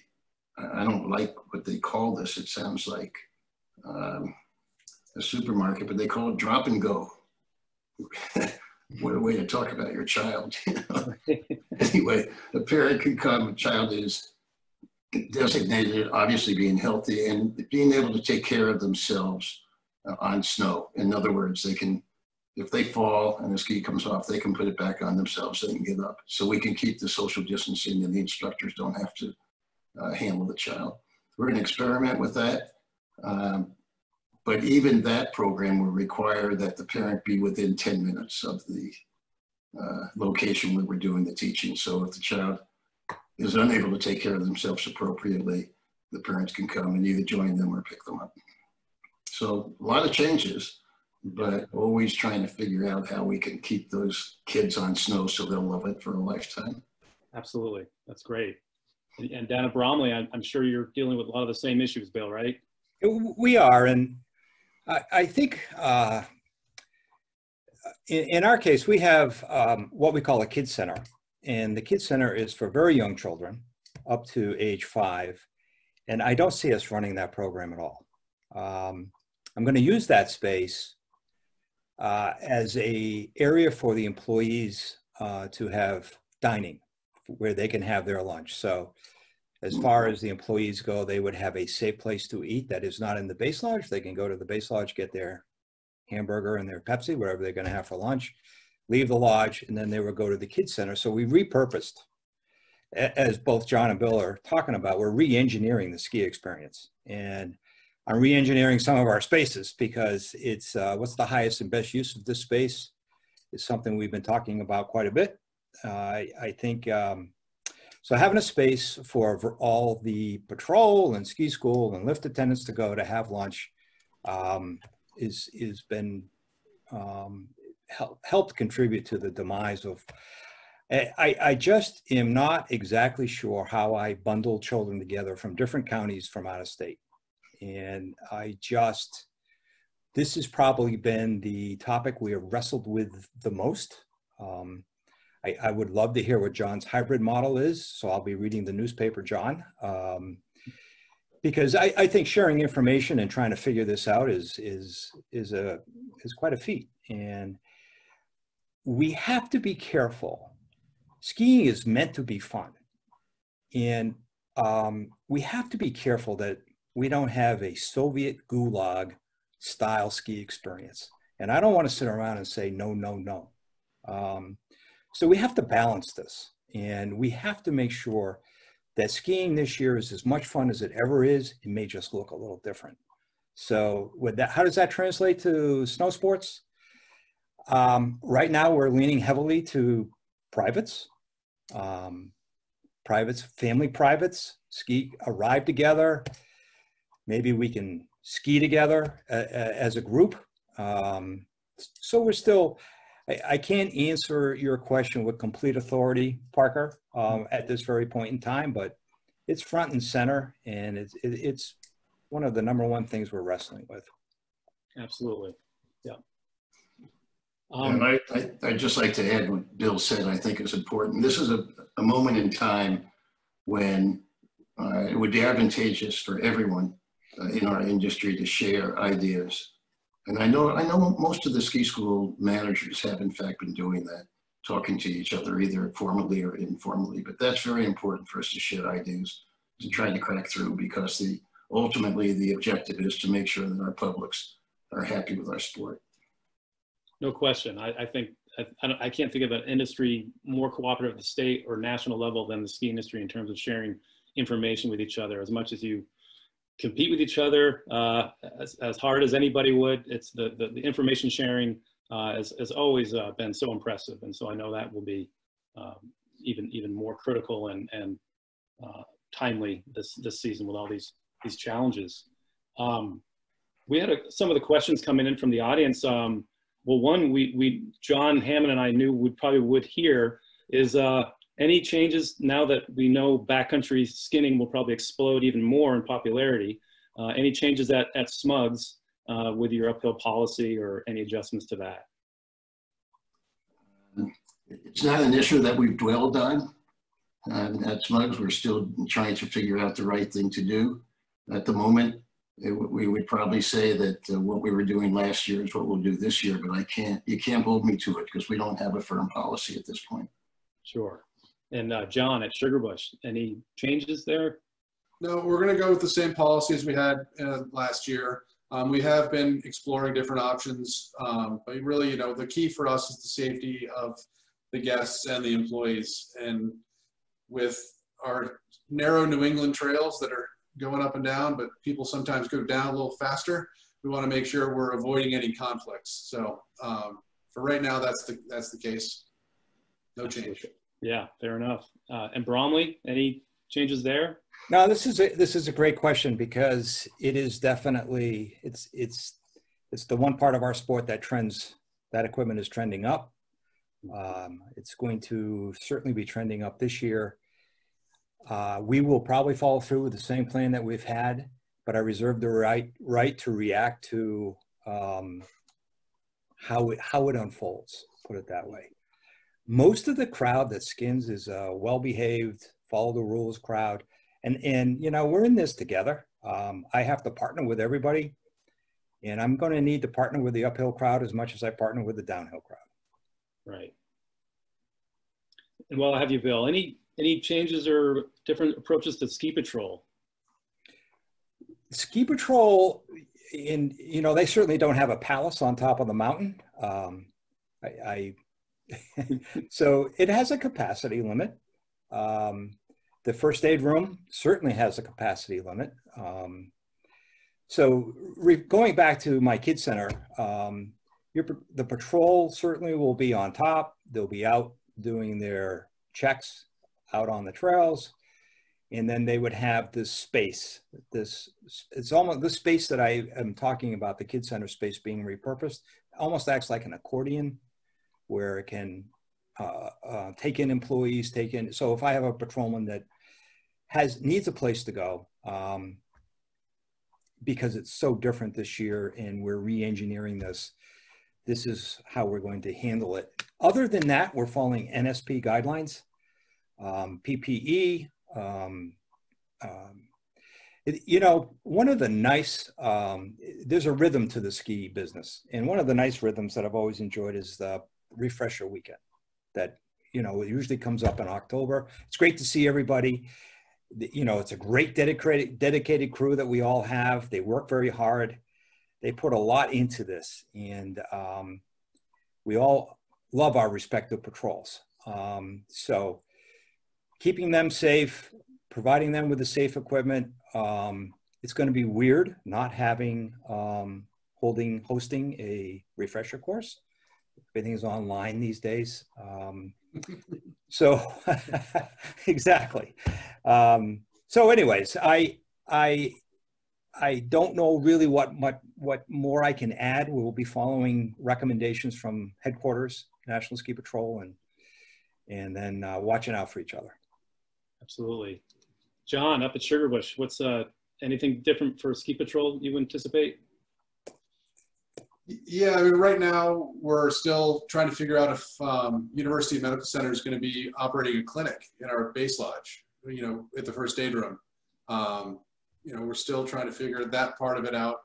I don't like what they call this. It sounds like um, a supermarket, but they call it drop and go. *laughs* what a way to talk about your child. You know? *laughs* anyway, a parent can come, a child is designated, obviously being healthy and being able to take care of themselves uh, on snow. In other words, they can, if they fall and the ski comes off, they can put it back on themselves. They can get up. So we can keep the social distancing and the instructors don't have to uh, handle the child. We're going to experiment with that. Um, but even that program will require that the parent be within 10 minutes of the uh, location where we're doing the teaching. So if the child is unable to take care of themselves appropriately, the parents can come and either join them or pick them up. So a lot of changes, but always trying to figure out how we can keep those kids on snow so they'll love it for a lifetime. Absolutely. That's great. And down at Bromley, I'm sure you're dealing with a lot of the same issues, Bill, right? We are. And I, I think uh, in, in, our case, we have um, what we call a kids center. And the kids center is for very young children up to age five. And I don't see us running that program at all. Um, I'm going to use that space uh, as a area for the employees uh, to have dining where they can have their lunch. So as far as the employees go, they would have a safe place to eat that is not in the base lodge. They can go to the base lodge, get their hamburger and their Pepsi, whatever they're going to have for lunch, leave the lodge, and then they would go to the kids center. So we repurposed, as both John and Bill are talking about, we're re-engineering the ski experience. And I'm re-engineering some of our spaces because it's uh, what's the highest and best use of this space is something we've been talking about quite a bit. Uh, I, I, think um, so having a space for, for all the patrol and ski school and lift attendants to go to have lunch um, is is been um, help, helped contribute to the demise of I, I just am not exactly sure how I bundle children together from different counties from out of state. And I just, this has probably been the topic we have wrestled with the most. Um, I, I, would love to hear what John's hybrid model is. So I'll be reading the newspaper, John, um, because I, I, think sharing information and trying to figure this out is is is a is quite a feat. And we have to be careful. Skiing is meant to be fun, and um, we have to be careful that we don't have a Soviet gulag style ski experience. And I don't want to sit around and say no, no, no. Um, so we have to balance this and we have to make sure that skiing this year is as much fun as it ever is. It may just look a little different. So with that, how does that translate to snow sports? Um, right now we're leaning heavily to privates, um, privates, family privates, ski, arrive together. Maybe we can ski together uh, as a group. Um, so we're still, I, I, can't answer your question with complete authority, Parker, um, at this very point in time, but it's front and center and it's, it, it's one of the number one things we're wrestling with. Absolutely. Yeah. Um, and I, I, I'd just like to add what Bill said, I think is important. This is a, a moment in time when uh, it would be advantageous for everyone uh, in our industry to share ideas. And I know, I know most of the ski school managers have in fact been doing that, talking to each other either formally or informally, but that's very important for us to share ideas, to try to crack through because the, ultimately the objective is to make sure that our publics are happy with our sport. No question. I, I think I, I, can't think of an industry more cooperative at the state or national level than the ski industry in terms of sharing information with each other. As much as you compete with each other uh, as, as hard as anybody would. It's the, the, the information sharing uh, has, has always uh, been so impressive. And so I know that will be um, even, even more critical and, and uh, timely this, this season with all these, these challenges. Um, we had a, some of the questions coming in from the audience. Um, well, one we, we, John Hammond and I knew we probably would hear is uh, any changes now that we know backcountry skinning will probably explode even more in popularity? Uh, any changes at, at SMUGS uh, with your uphill policy or any adjustments to that? It's not an issue that we've dwelled on. Uh, at SMUGS, we're still trying to figure out the right thing to do. At the moment, it, we would probably say that uh, what we were doing last year is what we'll do this year, but I can't, you can't hold me to it because we don't have a firm policy at this point. Sure. And uh, John at Sugarbush, any changes there? No, we're going to go with the same policy as we had uh, last year. Um, we have been exploring different options, um, but really, you know, the key for us is the safety of the guests and the employees. And with our narrow New England trails that are going up and down, but people sometimes go down a little faster, we want to make sure we're avoiding any conflicts. So um, for right now, that's the that's the case. No change. Yeah, fair enough. Uh, and Bromley, any changes there? No, this is a, this is a great question because it is definitely it's it's it's the one part of our sport that trends that equipment is trending up. Um, it's going to certainly be trending up this year. Uh, we will probably follow through with the same plan that we've had, but I reserve the right right to react to um, how it how it unfolds. Put it that way most of the crowd that skins is a well-behaved, follow the rules crowd. And, and, you know, we're in this together. Um, I have to partner with everybody and I'm going to need to partner with the uphill crowd as much as I partner with the downhill crowd. Right. And while I have you, Bill, any, any changes or different approaches to ski patrol? Ski patrol, in, you know, they certainly don't have a palace on top of the mountain. Um, I, I *laughs* so it has a capacity limit. Um, the first aid room certainly has a capacity limit. Um, so going back to my kid center, um, your, the patrol certainly will be on top. They'll be out doing their checks out on the trails. And then they would have this space, this, it's almost this space that I am talking about, the kid center space being repurposed, almost acts like an accordion where it can uh, uh, take in employees, take in. So if I have a patrolman that has needs a place to go, um, because it's so different this year and we're re-engineering this, this is how we're going to handle it. Other than that, we're following NSP guidelines, um, PPE. Um, um, it, you know, one of the nice, um, there's a rhythm to the ski business. And one of the nice rhythms that I've always enjoyed is the refresher weekend that, you know, it usually comes up in October. It's great to see everybody you know, it's a great dedicated dedicated crew that we all have. They work very hard. They put a lot into this, and um, we all love our respective patrols. Um, so, keeping them safe, providing them with the safe equipment. Um, it's going to be weird not having um, holding hosting a refresher course. Everything's online these days. Um, so *laughs* exactly. Um, so anyways, I, I, I don't know really what, what, what more I can add. We will be following recommendations from headquarters, National Ski Patrol, and, and then uh, watching out for each other. Absolutely. John, up at Sugarbush, what's uh, anything different for Ski Patrol you anticipate? Yeah, I mean, right now we're still trying to figure out if um, University Medical Center is going to be operating a clinic in our base lodge, you know, at the first aid room. Um, you know, we're still trying to figure that part of it out.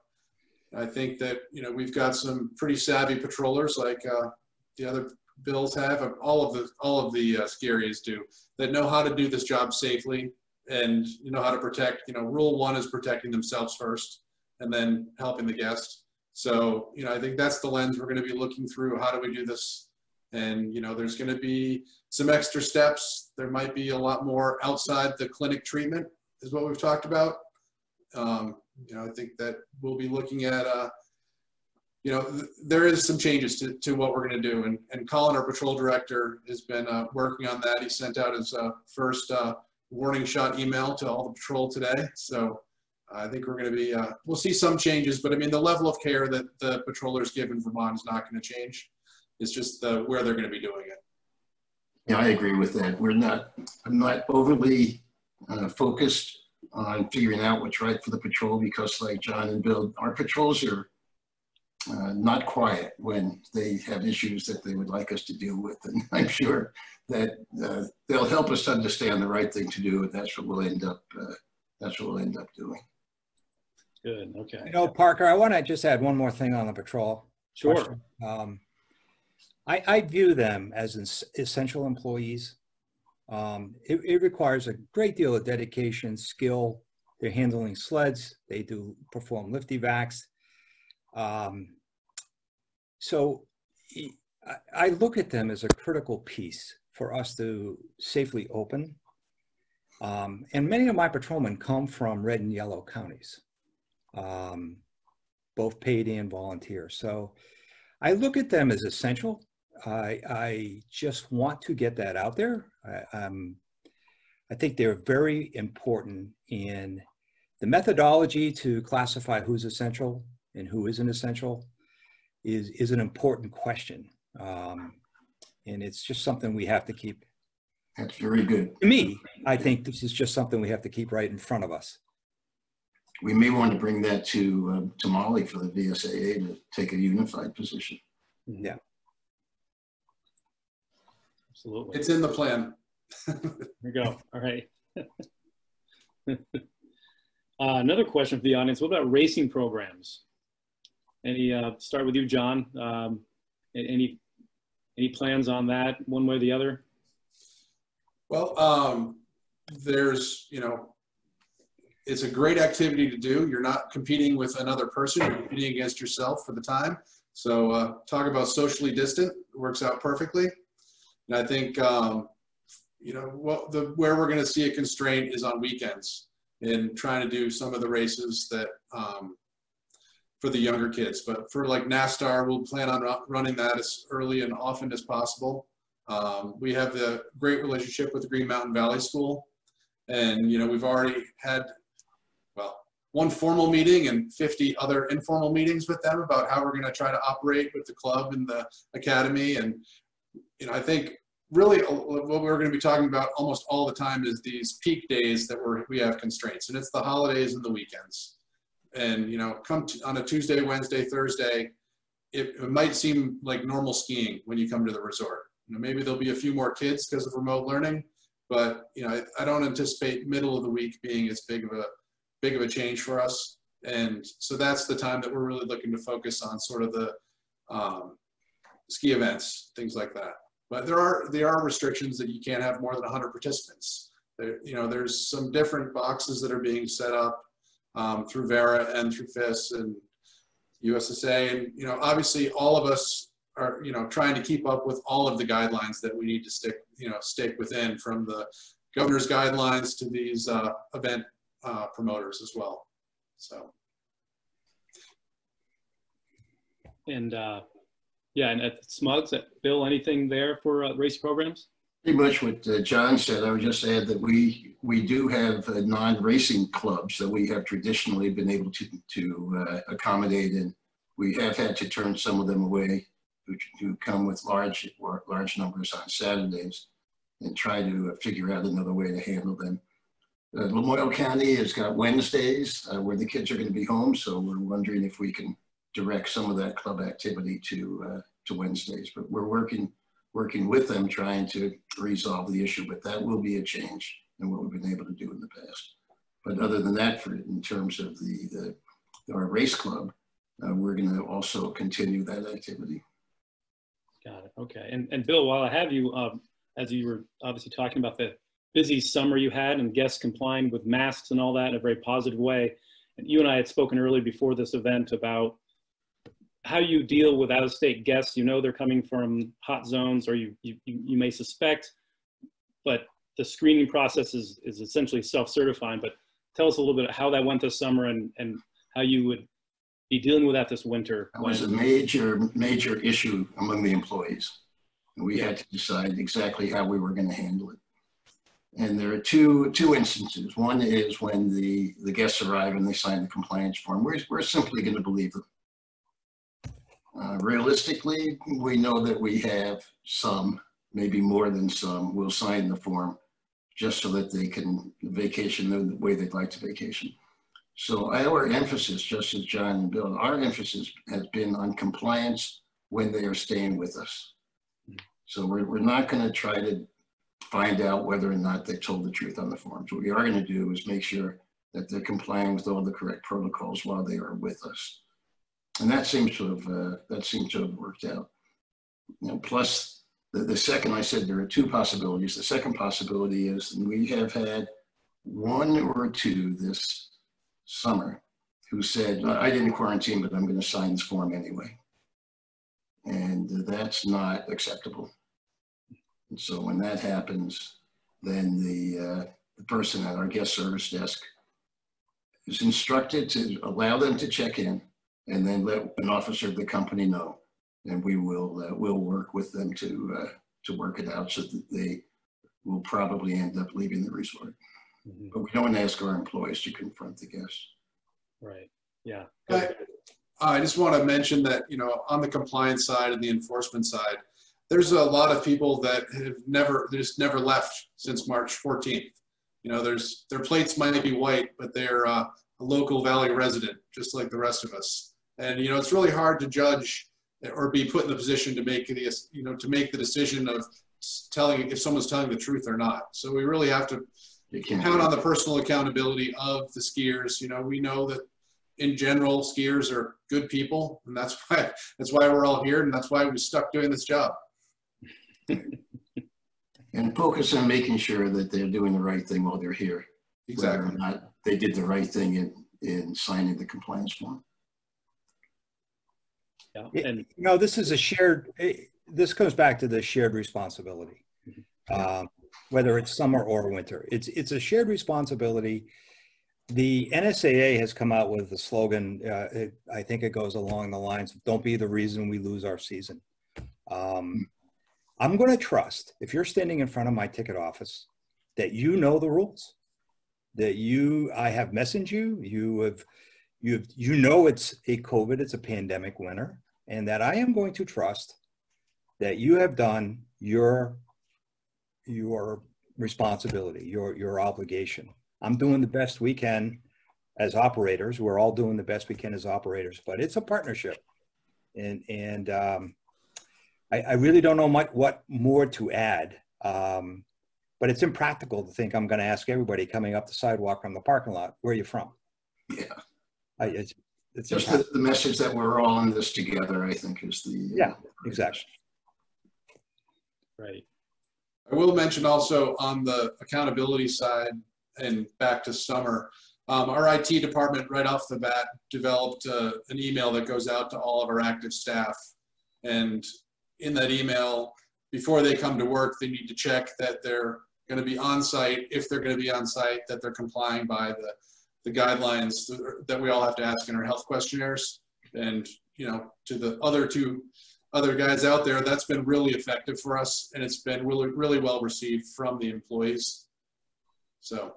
I think that, you know, we've got some pretty savvy patrollers like uh, the other bills have, all of the, all of the uh, do, that know how to do this job safely and you know how to protect, you know, rule one is protecting themselves first and then helping the guest so, you know, I think that's the lens we're going to be looking through. How do we do this? And, you know, there's going to be some extra steps. There might be a lot more outside the clinic treatment is what we've talked about. Um, you know, I think that we'll be looking at, uh, you know, th there is some changes to, to what we're going to do. And, and Colin, our patrol director, has been uh, working on that. He sent out his uh, first uh, warning shot email to all the patrol today. So I think we're going to be, uh, we'll see some changes, but I mean, the level of care that the patrollers give in Vermont is not going to change. It's just the, where they're going to be doing it. Yeah, I agree with that. We're not, I'm not overly uh, focused on figuring out what's right for the patrol because like John and Bill, our patrols are uh, not quiet when they have issues that they would like us to deal with. And *laughs* I'm sure that uh, they'll help us understand the right thing to do. And that's what we'll end up, uh, that's what we'll end up doing. Good. Okay. You know, Parker, I want to just add one more thing on the patrol. Sure. Um, I, I, view them as essential employees. Um, it, it, requires a great deal of dedication, skill. They're handling sleds. They do perform lift evacs. Um, so I, I look at them as a critical piece for us to safely open. Um, and many of my patrolmen come from red and yellow counties um, both paid and volunteer. So I look at them as essential. I, I just want to get that out there. I, um, I think they're very important in the methodology to classify who's essential and who isn't essential is, is an important question. Um, and it's just something we have to keep. That's very good. To me, I think this is just something we have to keep right in front of us we may want to bring that to uh, to Molly for the VSAA to take a unified position. Yeah, absolutely. It's in the plan. *laughs* there we go. All right. *laughs* uh, another question for the audience: What about racing programs? Any uh, start with you, John? Um, any any plans on that, one way or the other? Well, um, there's you know it's a great activity to do. You're not competing with another person, you're competing against yourself for the time. So uh, talk about socially distant, works out perfectly. And I think, um, you know, what the, where we're going to see a constraint is on weekends in trying to do some of the races that um, for the younger kids. But for like NASTAR, we'll plan on running that as early and often as possible. Um, we have the great relationship with the Green Mountain Valley School. And, you know, we've already had one formal meeting and 50 other informal meetings with them about how we're going to try to operate with the club and the academy. And, you know, I think really what we're going to be talking about almost all the time is these peak days that we're, we have constraints and it's the holidays and the weekends. And, you know, come on a Tuesday, Wednesday, Thursday, it, it, might seem like normal skiing when you come to the resort. You know, maybe there'll be a few more kids because of remote learning, but you know, I, I don't anticipate middle of the week being as big of a big of a change for us. And so that's the time that we're really looking to focus on sort of the um, ski events, things like that. But there are there are restrictions that you can't have more than 100 participants. There, you know, there's some different boxes that are being set up um, through VARA and through FIS and USSA, and you know, obviously all of us are you know trying to keep up with all of the guidelines that we need to stick you know stick within, from the governor's guidelines to these uh, event uh, promoters as well. So. And uh, yeah, and at Smugs, at Bill, anything there for uh, race programs? Pretty much what uh, John said. I would just add that we we do have uh, non-racing clubs that we have traditionally been able to to uh, accommodate, and we have had to turn some of them away who, who come with large large numbers on Saturdays, and try to uh, figure out another way to handle them. Uh, Lamoille County has got Wednesdays uh, where the kids are going to be home, so we're wondering if we can direct some of that club activity to uh, to Wednesdays. But we're working working with them trying to resolve the issue. But that will be a change in what we've been able to do in the past. But other than that, for in terms of the, the our race club, uh, we're going to also continue that activity. Got it. Okay. And and Bill, while I have you, um, as you were obviously talking about the busy summer you had and guests complying with masks and all that in a very positive way. And you and I had spoken earlier before this event about how you deal with out-of-state guests. You know they're coming from hot zones, or you you you may suspect, but the screening process is is essentially self-certifying. But tell us a little bit how that went this summer and and how you would be dealing with that this winter. That was a major major issue among the employees. And we had to decide exactly how we were going to handle it. And there are two two instances. One is when the, the guests arrive and they sign the compliance form. We're, we're simply going to believe them. Uh, realistically, we know that we have some, maybe more than some, will sign the form just so that they can vacation the way they'd like to vacation. So our emphasis, just as John and Bill, our emphasis has been on compliance when they are staying with us. So we're, we're not going to try to find out whether or not they told the truth on the forms. What we are going to do is make sure that they're complying with all the correct protocols while they are with us and that seems to have uh, that seems to have worked out. Plus the, the second I said there are two possibilities. The second possibility is we have had one or two this summer who said, I didn't quarantine, but I'm going to sign this form anyway. And that's not acceptable. And so when that happens, then the, uh, the person at our guest service desk is instructed to allow them to check in and then let an officer of the company know. And we will uh, will work with them to uh, to work it out so that they will probably end up leaving the resort. Mm-hmm. But we don't ask our employees to confront the guests. Right. Yeah. I, I just want to mention that you know on the compliance side and the enforcement side, there's a lot of people that have never just never left since March 14th. You know, there's their plates might be white, but they're uh, a local valley resident, just like the rest of us. And, you know, it's really hard to judge or be put in the position to make the, you know, to make the decision of telling if someone's telling the truth or not. So we really have to count on the personal accountability of the skiers. You know, we know that in general, skiers are good people, and that's *laughs* why that's why we're all here, and that's why we stuck doing this job. And focus on making sure that they're doing the right thing while they're here. Exactly. Whether or not they did the right thing in, in signing the compliance form. Yeah. And you know, this is a shared. Eh, this comes back to the shared responsibility, um, whether it's summer or winter. It's it's a shared responsibility. The NSAA has come out with the slogan. Uh, it, I think it goes along the lines of "Don't be the reason we lose our season." Um, I'm going to trust if you're standing in front of my ticket office that you know the rules, that you I have messaged you, you have you have, you know it's a COVID, it's a pandemic winter and that I am going to trust that you have done your your responsibility, your, your obligation. I'm doing the best we can as operators. We're all doing the best we can as operators, but it's a partnership. And, and um, I, I really don't know much, what more to add. Um, but it's impractical to think I'm going to ask everybody coming up the sidewalk from the parking lot, where are you from? Yeah. I, it's, it's Just the, the message that we're all in this together, I think is the. uh, Yeah, exactly. Right. I will mention also on the accountability side and back to summer, um, our IT department right off the bat developed uh, an email that goes out to all of our active staff. And in that email, before they come to work, they need to check that they're going to be on site. If they're going to be on site, that they're complying by the, the guidelines that we all have to ask in our health questionnaires. And, you know, to the other two other guys out there, that's been really effective for us. And it's been really, really well received from the employees. So,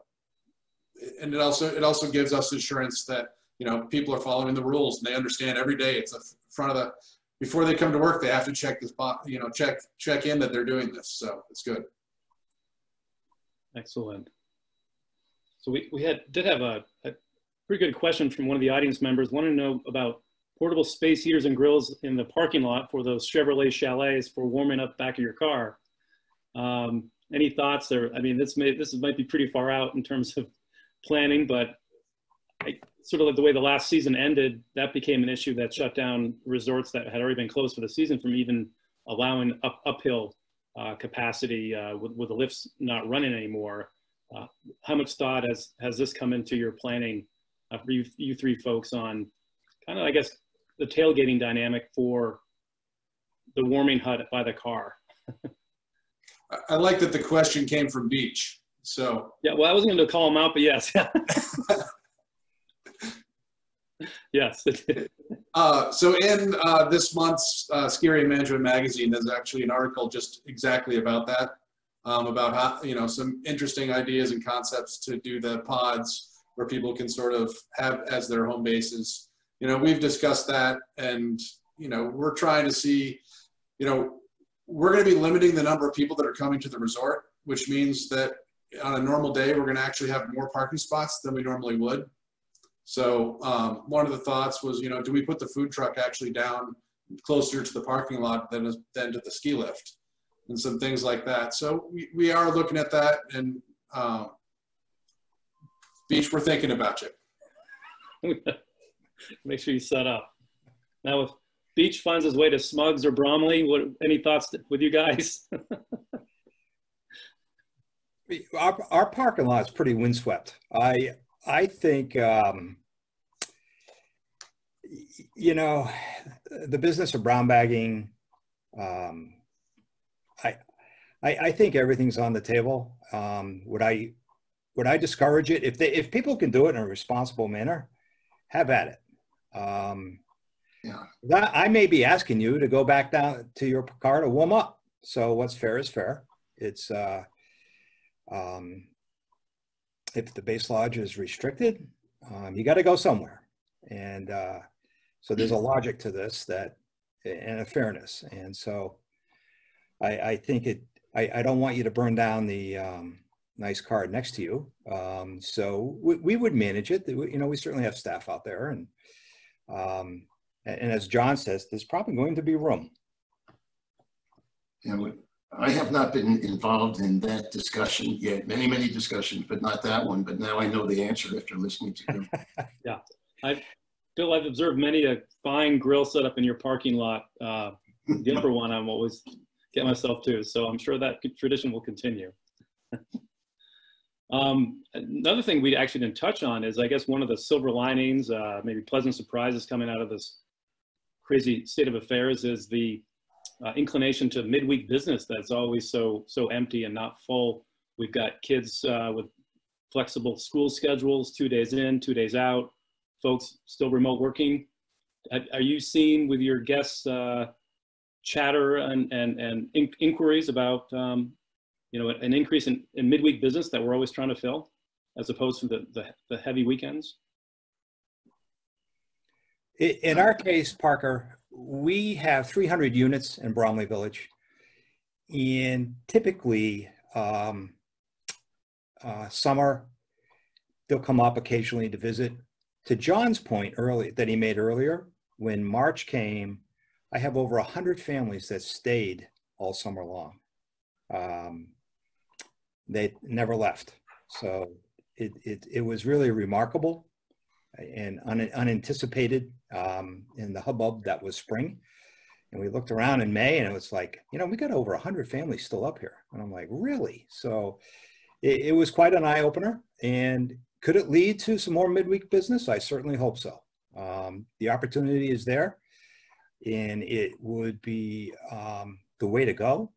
and it also, it also gives us assurance that, you know, people are following the rules and they understand every day it's a front of the, before they come to work, they have to check this, bo- you know, check, check in that they're doing this. So it's good. Excellent. So we, we had, did have a, a pretty good question from one of the audience members. Want to know about portable space heaters and grills in the parking lot for those Chevrolet chalets for warming up back of your car. Um, any thoughts there? I mean, this may, this might be pretty far out in terms of planning, but I, sort of like the way the last season ended, that became an issue that shut down resorts that had already been closed for the season from even allowing up, uphill uh, capacity uh, with, with the lifts not running anymore. Uh, how much thought has, has this come into your planning uh, for you, you three folks on kind of, I guess, the tailgating dynamic for the warming hut by the car? I- I like that the question came from Beach. So Yeah, well, I wasn't going to call him out, but yes. *laughs* *laughs* *laughs* yes. *laughs* Uh, so in uh, this month's uh, Ski Area Management Magazine, there's actually an article just exactly about that, um, about how, you know, some interesting ideas and concepts to do the pods where people can sort of have as their home bases. You know, we've discussed that and, you know, we're trying to see, you know, we're going to be limiting the number of people that are coming to the resort, which means that on a normal day, we're going to actually have more parking spots than we normally would. So um, one of the thoughts was, you know, do we put the food truck actually down closer to the parking lot than, than to the ski lift and some things like that. So we, we are looking at that and um, Beach, we're thinking about you. *laughs* Make sure you set up. Now, if Beach finds his way to Smugs or Bromley, what, any thoughts with you guys? *laughs* Our, our parking lot is pretty windswept. I, I think, um, you know, the business of brown bagging, um, I, I, I think everything's on the table. Um, would I, would I discourage it? If they, if people can do it in a responsible manner, have at it. Um, Yeah. that, I may be asking you to go back down to your car to warm up. So what's fair is fair. It's, uh, um, if the base lodge is restricted, um, you got to go somewhere. And uh, so there's a logic to this that, and a fairness. And so I, I think it, I, I don't want you to burn down the um, nice car next to you. Um, so we, we would manage it. You know, we certainly have staff out there. And, um, and as John says, there's probably going to be room. Know, I have not been involved in that discussion yet, many, many discussions, but not that one. But now I know the answer after listening to you. *laughs* Yeah. I, Bill, I've observed many a fine grill set up in your parking lot. Uh, the upper one, I'm always get myself to, so I'm sure that tradition will continue. *laughs* um, another thing we actually didn't touch on is, I guess, one of the silver linings, uh, maybe pleasant surprises coming out of this crazy state of affairs is the uh, inclination to midweek business that's always so so empty and not full. We've got kids uh, with flexible school schedules, two days in, two days out. Folks still remote working. Are you seeing with your guests uh, chatter and and and in- inquiries about um, you know an increase in, in midweek business that we're always trying to fill, as opposed to the the, the heavy weekends? In our case, Parker, we have 300 units in Bromley Village. And typically, um, uh, summer, they'll come up occasionally to visit. To John's point early that he made earlier, when March came, I have over 100 families that stayed all summer long. Um, they never left. So it, it, it was really remarkable and un, unanticipated um, in the hubbub that was spring. And we looked around in May and it was like, you know, we got over 100 families still up here. And I'm like, really? So it, it was quite an eye opener. And could it lead to some more midweek business? I certainly hope so. Um, the opportunity is there and it would be um, the way to go.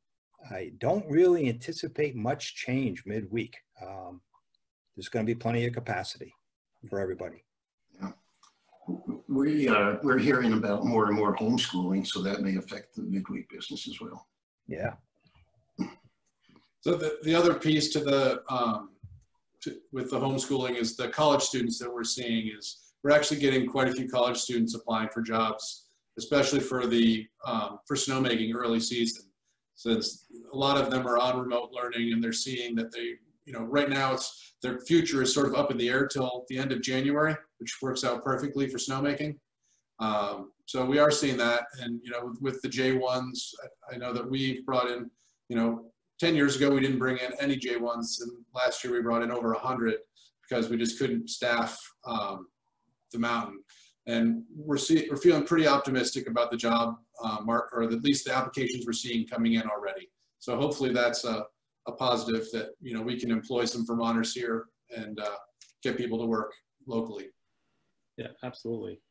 I don't really anticipate much change midweek. Um, there's going to be plenty of capacity for everybody. Yeah. We, uh, we're hearing about more and more homeschooling, so that may affect the midweek business as well. Yeah. So the, the other piece to the, um, to, with the homeschooling is the college students that we're seeing is we're actually getting quite a few college students applying for jobs, especially for the, um, for snowmaking early season. Since a lot of them are on remote learning and they're seeing that they, you know, right now it's, their future is sort of up in the air till the end of January, which works out perfectly for snowmaking. Um, so we are seeing that. And, you know, with, with the J1s, I, know that we've brought in, you know, 10 years ago, we didn't bring in any J1s, and last year we brought in over 100 because we just couldn't staff um, the mountain. And we're, see, we're feeling pretty optimistic about the job uh, mark, or at least the applications we're seeing coming in already. So hopefully that's a, a positive that you know we can employ some Vermonters here and uh, get people to work locally. Yeah, absolutely.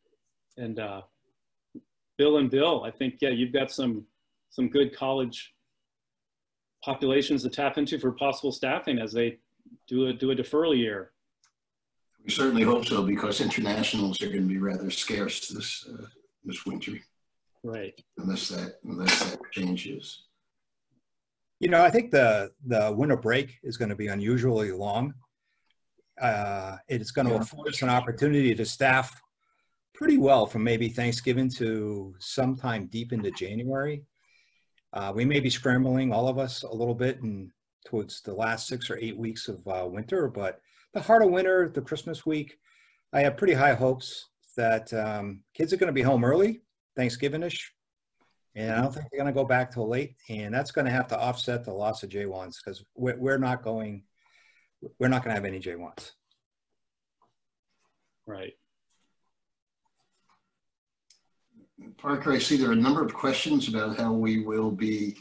And uh, Bill and Bill, I think yeah, you've got some some good college populations to tap into for possible staffing as they do a do a deferral year. We certainly hope so because internationals are going to be rather scarce this uh, this winter. Right. Unless that unless that changes. You know, I think the the winter break is going to be unusually long. Uh, it's going to yeah. afford us an opportunity to staff pretty well from maybe Thanksgiving to sometime deep into January. Uh, we may be scrambling, all of us, a little bit and towards the last six or eight weeks of uh, winter, but the heart of winter, the Christmas week, I have pretty high hopes that um, kids are going to be home early, Thanksgiving-ish, and I don't think they're going to go back till late, and that's going to have to offset the loss of J1s because we're, we're not going, we're not going to have any J1s. Right. Parker, I see there are a number of questions about how we will be,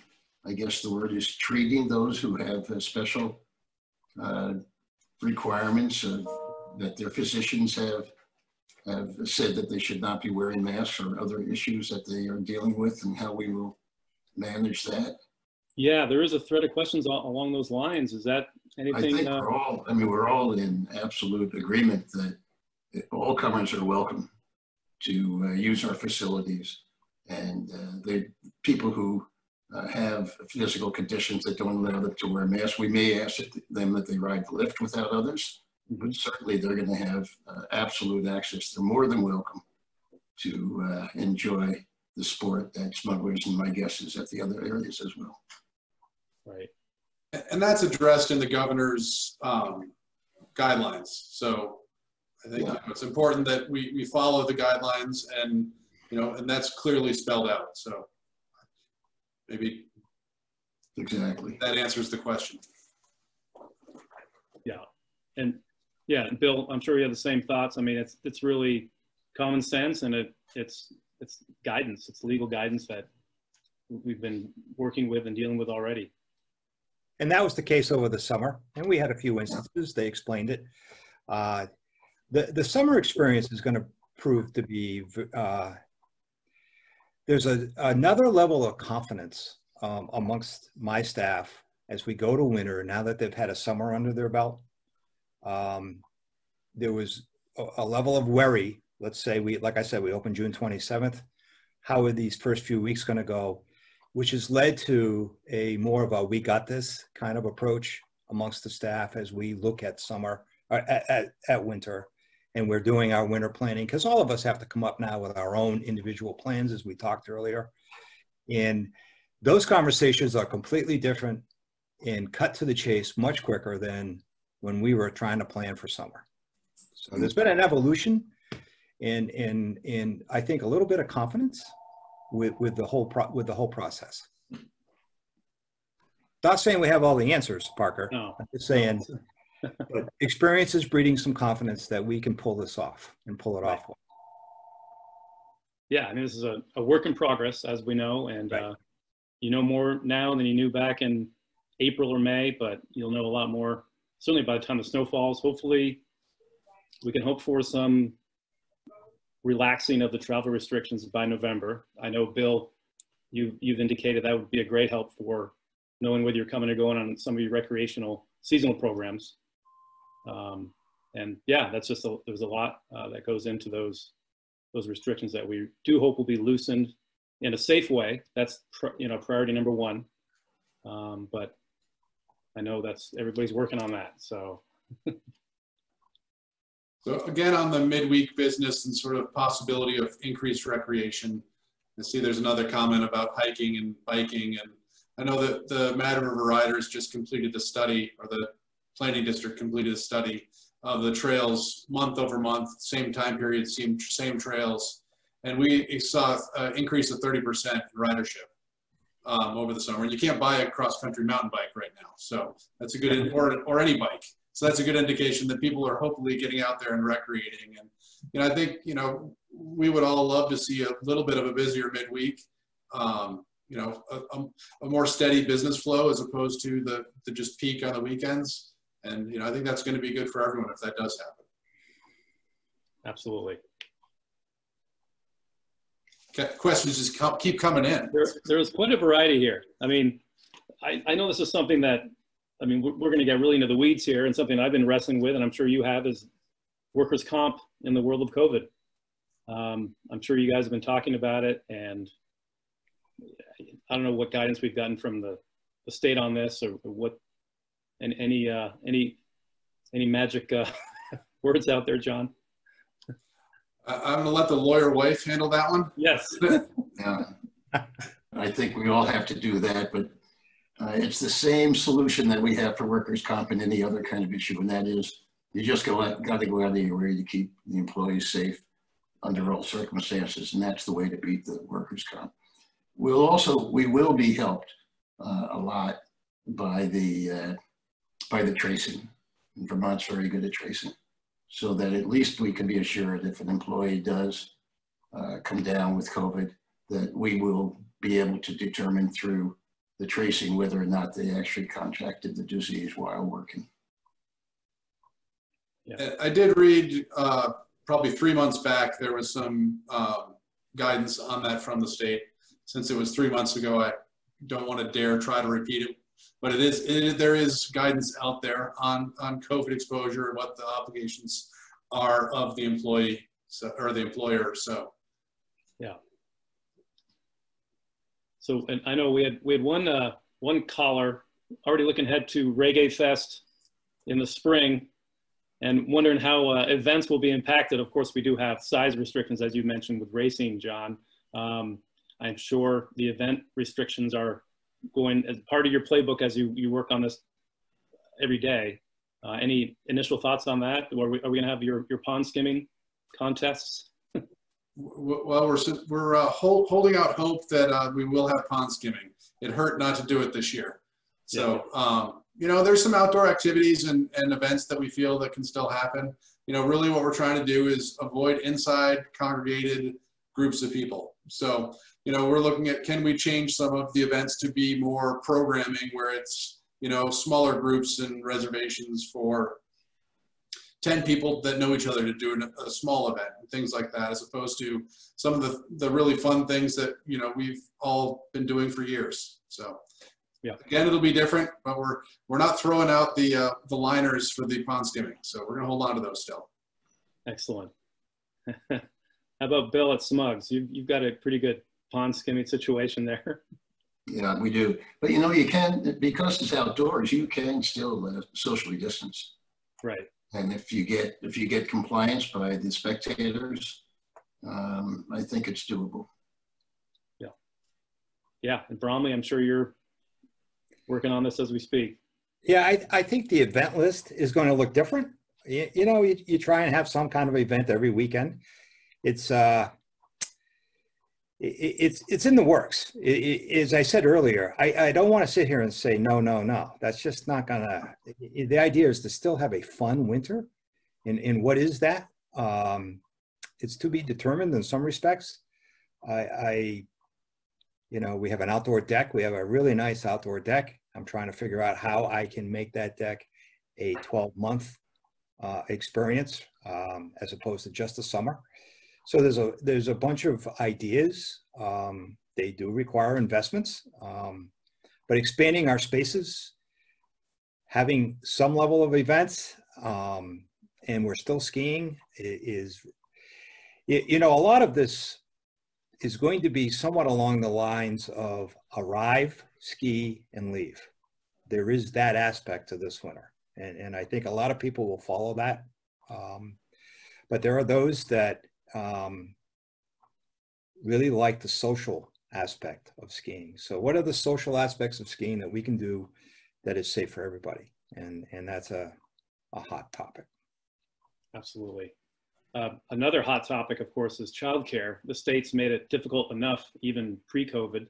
I guess the word is treating those who have uh, special uh, requirements uh, that their physicians have have said that they should not be wearing masks or other issues that they are dealing with and how we will manage that. Yeah, there is a thread of questions along those lines. Is that anything? I think uh, we're all, I mean, we're all in absolute agreement that all comers are welcome to uh, use our facilities. And uh, the people who uh, have physical conditions that don't allow them to wear masks, we may ask them that they ride the lift without others, but certainly they're going to have uh, absolute access. They're more than welcome to uh, enjoy the sport at Smugglers and my guess is at the other areas as well. Right. And that's addressed in the governor's um, guidelines. So I think yeah. you know, it's important that we, we follow the guidelines and, you know, and that's clearly spelled out. So maybe exactly that answers the question. Yeah. And yeah, Bill, I'm sure you have the same thoughts. I mean, it's, it's really common sense and it, it's, it's guidance. It's legal guidance that we've been working with and dealing with already. And that was the case over the summer. And we had a few instances, they explained it. Uh, the, the summer experience is going to prove to be, uh, there's a, another level of confidence um, amongst my staff as we go to winter, now that they've had a summer under their belt. Um, there was a, a level of worry. Let's say we, like I said, we opened June 27th. How are these first few weeks going to go? Which has led to a more of a we got this kind of approach amongst the staff as we look at summer, uh, at, at, at winter and we're doing our winter planning because all of us have to come up now with our own individual plans as we talked earlier and those conversations are completely different and cut to the chase much quicker than when we were trying to plan for summer. So there's been an evolution and, and, and I think a little bit of confidence with, with the whole pro, with the whole process. Not saying we have all the answers, Parker. No. I'm just saying *laughs* but experience is breeding some confidence that we can pull this off and pull it off. Yeah, I mean, this is a, a work in progress, as we know, and Right. uh, you know more now than you knew back in April or May, but you'll know a lot more certainly by the time the snow falls. Hopefully, we can hope for some relaxing of the travel restrictions by November. I know, Bill, you, you've indicated that would be a great help for knowing whether you're coming or going on some of your recreational seasonal programs. Um, and yeah, that's just a, there's a lot uh, that goes into those those restrictions that we do hope will be loosened in a safe way. That's you know priority number one. Um, but I know that's everybody's working on that. So *laughs* So again, on the midweek business and sort of possibility of increased recreation, I see there's another comment about hiking and biking. And I know that the Mad River Riders just completed the study, or the planning district completed a study of the trails month over month, same time period, same, same trails. And we saw an increase of 30% in ridership um, over the summer. And you can't buy a cross-country mountain bike right now. So that's a good, or, or any bike. So that's a good indication that people are hopefully getting out there and recreating. And, you know, I think, you know, we would all love to see a little bit of a busier midweek, um, you know, a, a, a, more steady business flow as opposed to the, the just peak on the weekends. And, you know, I think that's going to be good for everyone if that does happen. absolutely. Questions just keep coming in. There, there is quite a variety here. I mean, I, I know this is something that, I mean, we're, we're going to get really into the weeds here and something I've been wrestling with, and I'm sure you have, is workers' comp in the world of COVID. Um, I'm sure you guys have been talking about it, and I don't know what guidance we've gotten from the, the state on this or, or what, and any, uh, any, any magic uh, *laughs* words out there, John? I'm going to let the lawyer wife handle that one. Yes. *laughs* Yeah. I think we all have to do that, but uh, it's the same solution that we have for workers' comp and any other kind of issue, and that is you just go out, got to go out of your way to keep the employees safe under all circumstances, and that's the way to beat the workers' comp. We'll also we will be helped uh, a lot by the uh, by the tracing. And Vermont's very good at tracing, so that at least we can be assured if an employee does uh, come down with COVID, that we will be able to determine through the tracing whether or not they actually contracted the disease while working. Uh, I did read uh, probably three months back, there was some um, guidance on that from the state. Since it was three months ago, I don't want to dare try to repeat it. But it is, it, there is guidance out there on, on COVID exposure and what the obligations are of the employee so, or the employer. So yeah. So, and I know we had we had one uh, one caller already looking ahead to Reggae Fest in the spring, and wondering how uh, events will be impacted. Of course, we do have size restrictions, as you mentioned with racing, John. Um, I'm sure the event restrictions are going as part of your playbook as you you work on this every day. Uh, any initial thoughts on that? Are we, are we going to have your your pond skimming contests? Well, we're we're uh, hold, holding out hope that uh, we will have pond skimming. It hurt not to do it this year. So, um, you know, there's some outdoor activities and, and events that we feel that can still happen. You know, really what we're trying to do is avoid inside congregated groups of people. So, you know, we're looking at can we change some of the events to be more programming where it's, you know, smaller groups and reservations for 10 people that know each other to do an, a small event and things like that, as opposed to some of the, the really fun things that, you know, we've all been doing for years. So Yeah. again, it'll be different, but we're, we're not throwing out the, uh, the liners for the pond skimming. So we're gonna hold on to those still. Excellent. *laughs* How about Bill at Smugs? You've, you've got a pretty good pond skimming situation there. Yeah, we do. But you know, you can, because it's outdoors, you can still uh, socially distance. Right. And if you get, if you get compliance by the spectators, um, I think it's doable. Yeah. Yeah. And Bromley, I'm sure you're working on this as we speak. Yeah, I, I think the event list is going to look different. You, you know, you, you try and have some kind of event every weekend. It's uh, it, it's it's in the works. It, it, as I said earlier, I, I don't want to sit here and say no, no, no. That's just not gonna. The idea is to still have a fun winter, and and what is that? Um, it's to be determined in some respects. I, I, you know, we have an outdoor deck. We have a really nice outdoor deck. I'm trying to figure out how I can make that deck a 12 month uh, experience um, as opposed to just a summer. So there's a there's a bunch of ideas. Um, they do require investments, um, but expanding our spaces, having some level of events, um, and we're still skiing is, you know, a lot of this is going to be somewhat along the lines of arrive, ski, and leave. There is that aspect to this winter. And, and I think a lot of people will follow that. Um, but there are those that um, really like the social aspect of skiing. So what are the social aspects of skiing that we can do that is safe for everybody? And, and that's a, a hot topic. Absolutely. Uh, another hot topic, of course, is childcare. The state's made it difficult enough, even pre-COVID.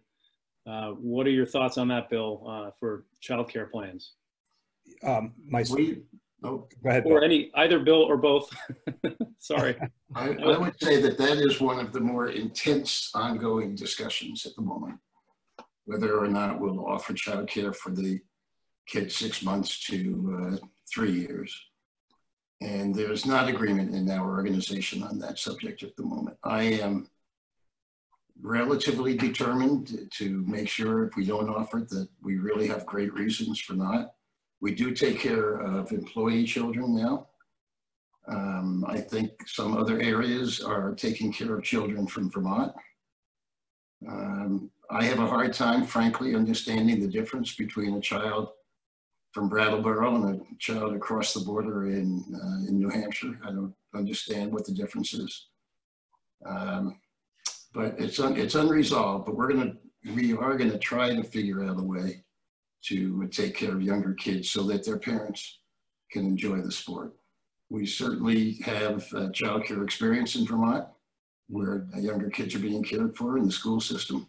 Uh, what are your thoughts on that, Bill, uh, for childcare plans? Um, my, We, oh, go ahead, Or Bill. any, either Bill or both. *laughs* Sorry. I, I would say that that is one of the more intense ongoing discussions at the moment. Whether or not we'll offer childcare for the kids six months to uh, three years. And there's not agreement in our organization on that subject at the moment. I am relatively determined to make sure if we don't offer it, that we really have great reasons for not. We do take care of employee children now. Um, I think some other areas are taking care of children from Vermont. Um, I have a hard time, frankly, understanding the difference between a child from Brattleboro and a child across the border in, uh, in New Hampshire. I don't understand what the difference is. Um, but it's, un, it's unresolved, but we're gonna, we are gonna try to figure out a way to take care of younger kids so that their parents can enjoy the sport. We certainly have uh, childcare experience in Vermont where younger kids are being cared for in the school system.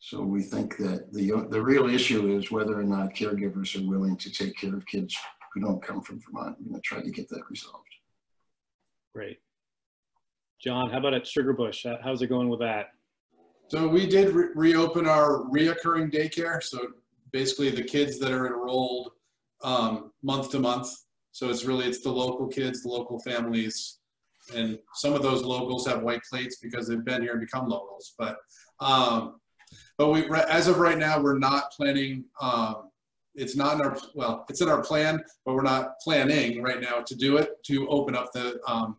So we think that the, the real issue is whether or not caregivers are willing to take care of kids who don't come from Vermont. We're going to try to get that resolved. Great. John, how about at Sugarbush? How's it going with that? So we did re reopen our reoccurring daycare. So basically the kids that are enrolled um, month to month. So it's really, it's the local kids, the local families, and some of those locals have white plates because they've been here and become locals. But um, but we, as of right now, we're not planning. Um, it's not in our well, it's in our plan, but we're not planning right now to do it to open up the um,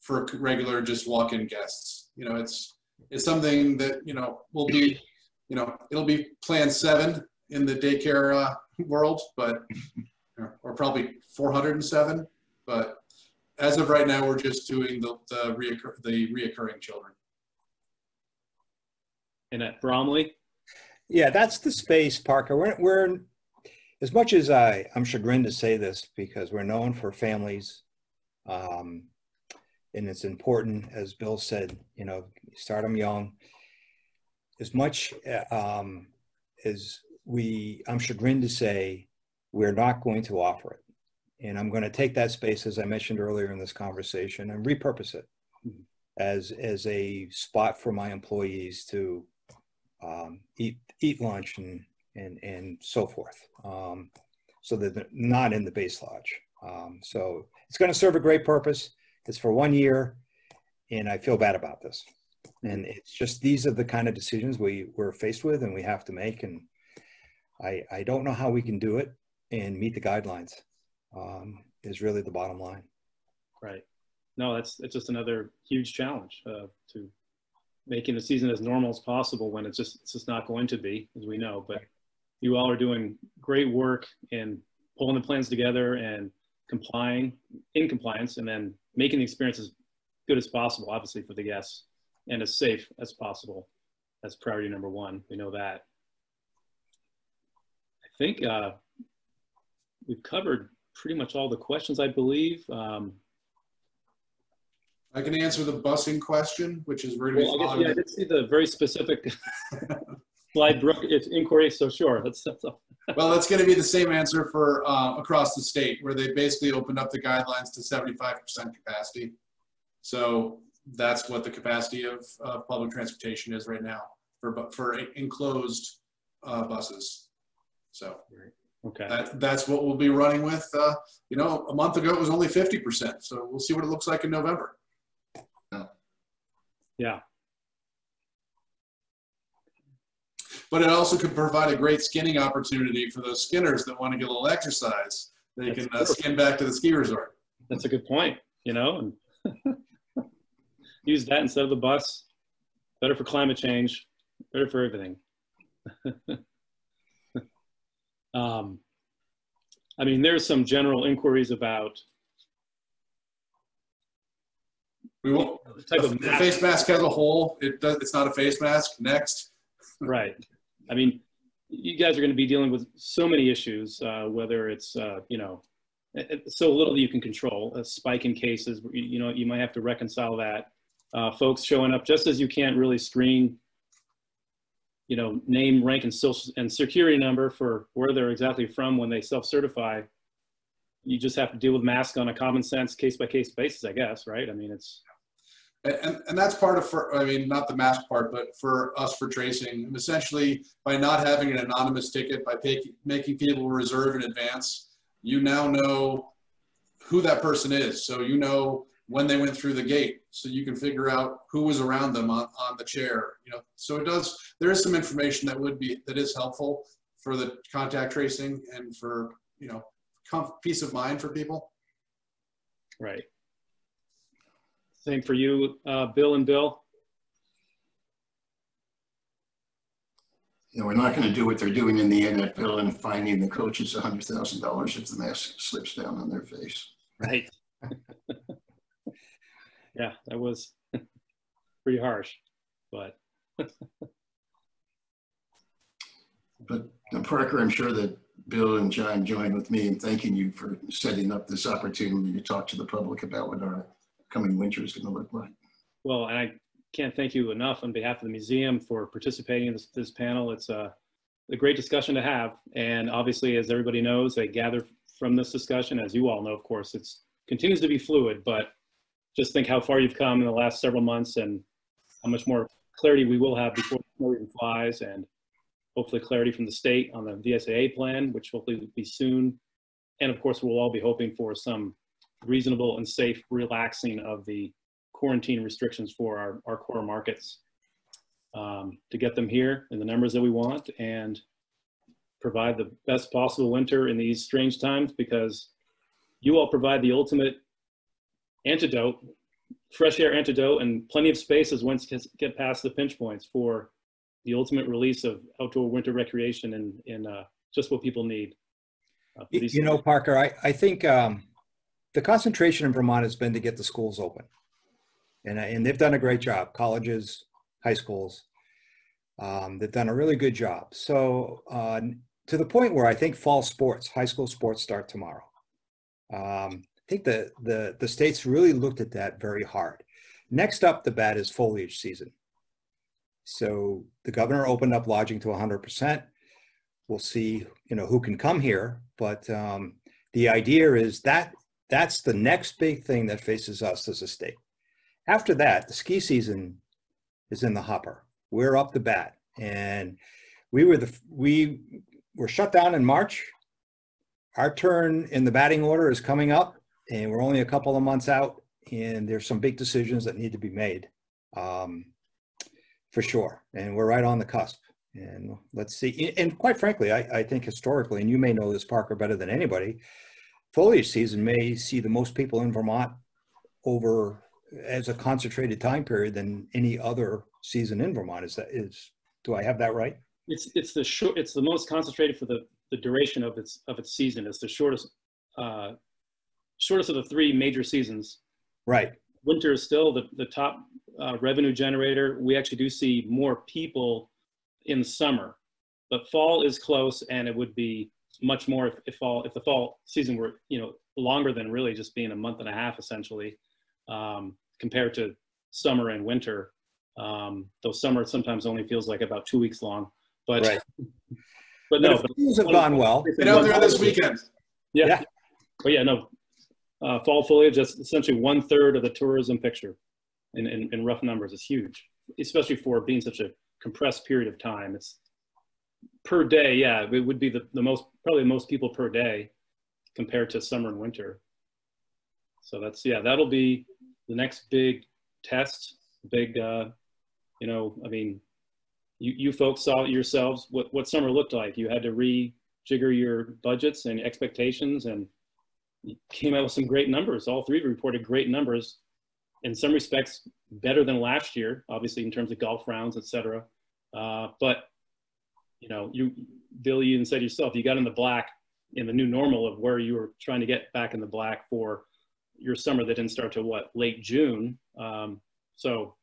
for regular just walk-in guests. You know, it's it's something that you know will be, you know, it'll be plan seven in the daycare uh, world, but or probably 407. But as of right now, we're just doing the the, reoccur the reoccurring children. And at Bromley? Yeah, that's the space, Parker. We're, we're as much as I, I'm chagrined to say this because we're known for families, um, and it's important, as Bill said, you know, start them young. As much um, as we, I'm chagrined to say, we're not going to offer it. And I'm going to take that space, as I mentioned earlier in this conversation, and repurpose it as, as a spot for my employees to um, eat, eat lunch and, and, and so forth. Um, so that they're not in the base lodge. Um, so it's going to serve a great purpose. It's for one year, and I feel bad about this. And it's just these are the kind of decisions we we're faced with and we have to make. And I I don't know how we can do it and meet the guidelines. Um, is really the bottom line. Right. No, that's it's just another huge challenge uh, to making the season as normal as possible when it's just it's just not going to be, as we know. But you all are doing great work in pulling the plans together and complying in compliance, and then making the experience as good as possible, obviously for the guests, and as safe as possible. That's priority number one. We know that. I think uh, we've covered pretty much all the questions, I believe. Um, I can answer the busing question, which is we're well, I, guess, yeah, I did see the very specific *laughs* slide, Brooke. It's inquiry, so sure. That's, that's all. Well, that's going to be the same answer for uh, across the state, where they basically opened up the guidelines to 75% capacity. So that's what the capacity of uh, public transportation is right now for for enclosed uh, buses. So Okay. that that's what we'll be running with. Uh, you know, a month ago it was only 50%. So we'll see what it looks like in November. Yeah. But it also could provide a great skinning opportunity for those skinners that want to get a little exercise. They That's can uh, skin back to the ski resort. That's a good point, you know, and *laughs* use that instead of the bus. Better for climate change, better for everything. *laughs* um, I mean, there's some general inquiries about We won't. the type of mask. face mask as a whole, it does, it's not a face mask. Next. Right. I mean, you guys are going to be dealing with so many issues, uh, whether it's, uh, you know, so little that you can control, a spike in cases, you you know, you might have to reconcile that. Uh, folks showing up just as you can't really screen, you know, name, rank, and social and security number for where they're exactly from when they self-certify. You just have to deal with masks on a common sense, case by case basis, I guess, right? I mean, it's, And, and, that's part of, for, I mean, not the mask part, but for us for tracing. Essentially, by not having an anonymous ticket, by pay, making people reserve in advance, you now know who that person is. So you know when they went through the gate. So you can figure out who was around them on, on the chair. You know, so it does, there is some information that would be, that is helpful for the contact tracing and for, you know, comf- peace of mind for people. right. Same for you, uh, Bill and Bill? You know, we're not going to do what they're doing in the NFL and finding the coaches $100,000 if the mask slips down on their face. Right. *laughs* yeah, that was *laughs* pretty harsh, but *laughs* But uh, Parker, I'm sure that Bill and John join with me in thanking you for setting up this opportunity to talk to the public about what our coming winter is going to look like. well, and I can't thank you enough on behalf of the museum for participating in this, this panel. It's a, a great discussion to have. And obviously, as everybody knows, I gather from this discussion, as you all know, of course, it's continues to be fluid, but just think how far you've come in the last several months and how much more clarity we will have before the snow even flies and hopefully clarity from the state on the VSAA plan, which hopefully will be soon. And of course, we'll all be hoping for some reasonable and safe relaxing of the quarantine restrictions for our, our core markets um, to get them here in the numbers that we want and provide the best possible winter in these strange times because you all provide the ultimate antidote, fresh air antidote, and plenty of spaces once get past the pinch points for the ultimate release of outdoor winter recreation and, and uh, just what people need. uh, you know, Parker, I, I think um, the concentration in Vermont has been to get the schools open. And, uh, and they've done a great job, colleges, high schools. Um, they've done a really good job. So uh, to the point where I think fall sports, high school sports start tomorrow. Um, I think the, the, the state's really looked at that very hard. Next up the bat is foliage season. So the governor opened up lodging to 100%. We'll see, you know, who can come here. But um, the idea is that that's the next big thing that faces us as a state. After that, the ski season is in the hopper. We're up the bat, and we were the we were shut down in March. Our turn in the batting order is coming up, and we're only a couple of months out. And there's some big decisions that need to be made, um, for sure. And we're right on the cusp. And let's see. And quite frankly, I, I think historically, and you may know this, Parker, better than anybody, foliage season may see the most people in Vermont over as a concentrated time period than any other season in Vermont. Is that is? Do I have that right? It's it's the short. It's the most concentrated for the the duration of its of its season. It's the shortest uh, shortest of the three major seasons. Right. Winter is still the the top uh, revenue generator. We actually do see more people in summer, but fall is close, and it would be much more if, if fall if the fall season were you know longer than really just being a month and a half essentially um, compared to summer and winter. Um, though summer sometimes only feels like about two weeks long, but Right. *laughs* but But no, if things have gone well. Get out there this weekend. Yeah. Yeah. But yeah, no. Uh, fall foliage, that's essentially one third of the tourism picture in, in, in rough numbers. It's huge, especially for being such a compressed period of time. It's per day. Yeah, it would be the, the most, probably most people per day compared to summer and winter. So that's, yeah, that'll be the next big test, big, uh, you know, I mean, you, you folks saw yourselves what, what summer looked like. You had to rejigger your budgets and expectations and came out with some great numbers. All three reported great numbers. In some respects, better than last year, obviously in terms of golf rounds, et cetera. Uh, but you know, you, Bill, you even said yourself, you got in the black in the new normal of where you were trying to get back in the black for your summer that didn't start to what late June. Um, so,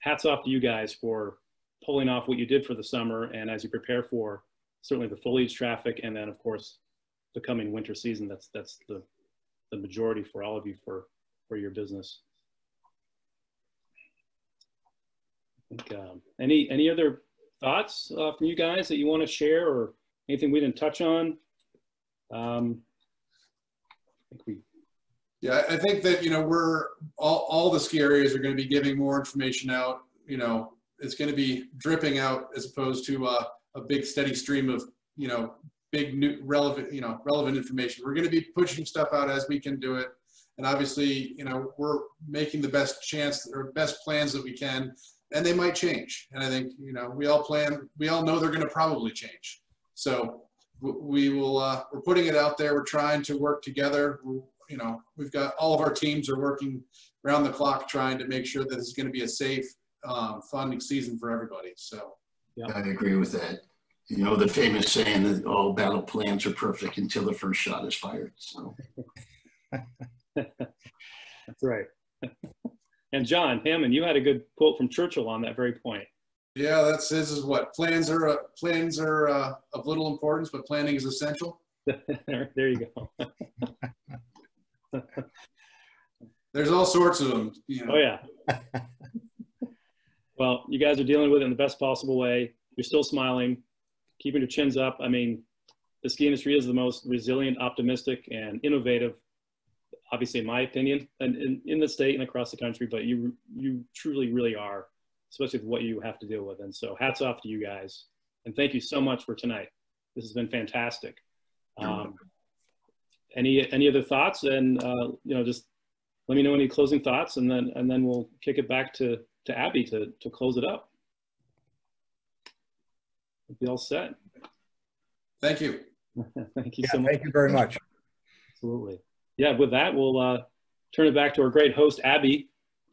hats off to you guys for pulling off what you did for the summer, and as you prepare for certainly the foliage traffic, and then of course the coming winter season. That's that's the the majority for all of you for for your business. Think, um, any any other thoughts uh, from you guys that you want to share, or anything we didn't touch on? Um, I think we Yeah, I think that, you know, we're, all, all the ski areas are going to be giving more information out, you know, it's going to be dripping out as opposed to a, a big steady stream of, you know, big new relevant, you know, relevant information. We're going to be pushing stuff out as we can do it. And obviously, you know, we're making the best chance or best plans that we can, and they might change. And I think, you know, we all plan, we all know they're going to probably change. So we will, uh, we're putting it out there. We're trying to work together. We're, you know, we've got all of our teams are working around the clock trying to make sure that it's going to be a safe, um, fun season for everybody. So, yeah, I agree with that. You know, the famous saying that all battle plans are perfect until the first shot is fired. So That's right. and John Hammond, you had a good quote from Churchill on that very point. yeah, that's this is what plans are. Uh, plans are uh, of little importance, but planning is essential. there, *laughs* there you go. There's all sorts of them. You know, Oh yeah. well, you guys are dealing with it in the best possible way. You're still smiling, keeping your chins up. I mean, the ski industry is the most resilient, optimistic, and innovative. Obviously, in my opinion, and in, in the state and across the country, but you you truly, really are, especially with what you have to deal with. And so, hats off to you guys, and thank you so much for tonight. This has been fantastic. Um, any any other thoughts? And uh, you know, just let me know any closing thoughts and then and then we'll kick it back to to abby to to close it up be all set Thank you. *laughs* thank you Yeah, so much thank you very much. absolutely yeah with that we'll uh turn it back to our great host abby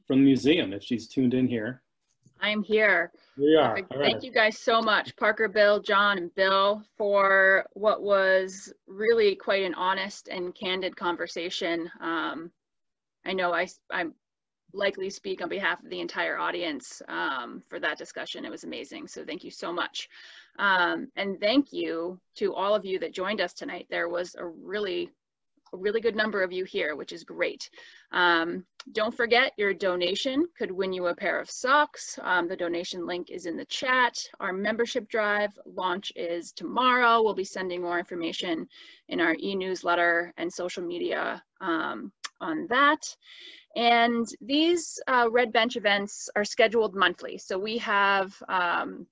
from the museum if she's tuned in here I'm here. here we are Perfect. all right Thank you guys so much, Parker, Bill, John, and Bill, for what was really quite an honest and candid conversation. Um, I know I, I likely speak on behalf of the entire audience um, for that discussion. It was amazing. So thank you so much. Um, and thank you to all of you that joined us tonight. There was a really a really good number of you here, which is great. Um, don't forget your donation could win you a pair of socks. Um, the donation link is in the chat. Our membership drive launch is tomorrow. We'll be sending more information in our e-newsletter and social media um, on that. And these uh, Red Bench events are scheduled monthly. So we have um,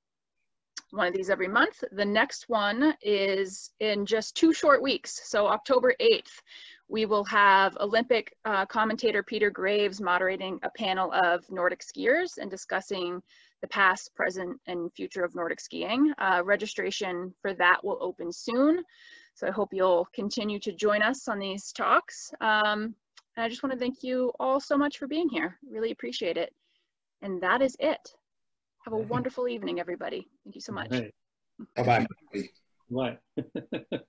one of these every month. The next one is in just two short weeks. So October 8th, we will have Olympic uh, commentator Peter Graves moderating a panel of Nordic skiers and discussing the past, present, and future of Nordic skiing. Uh, registration for that will open soon. So I hope you'll continue to join us on these talks. Um, and I just want to thank you all so much for being here. Really appreciate it. And that is it. Have a wonderful evening, everybody. Thank you so much. All right. Bye-bye. What? *laughs*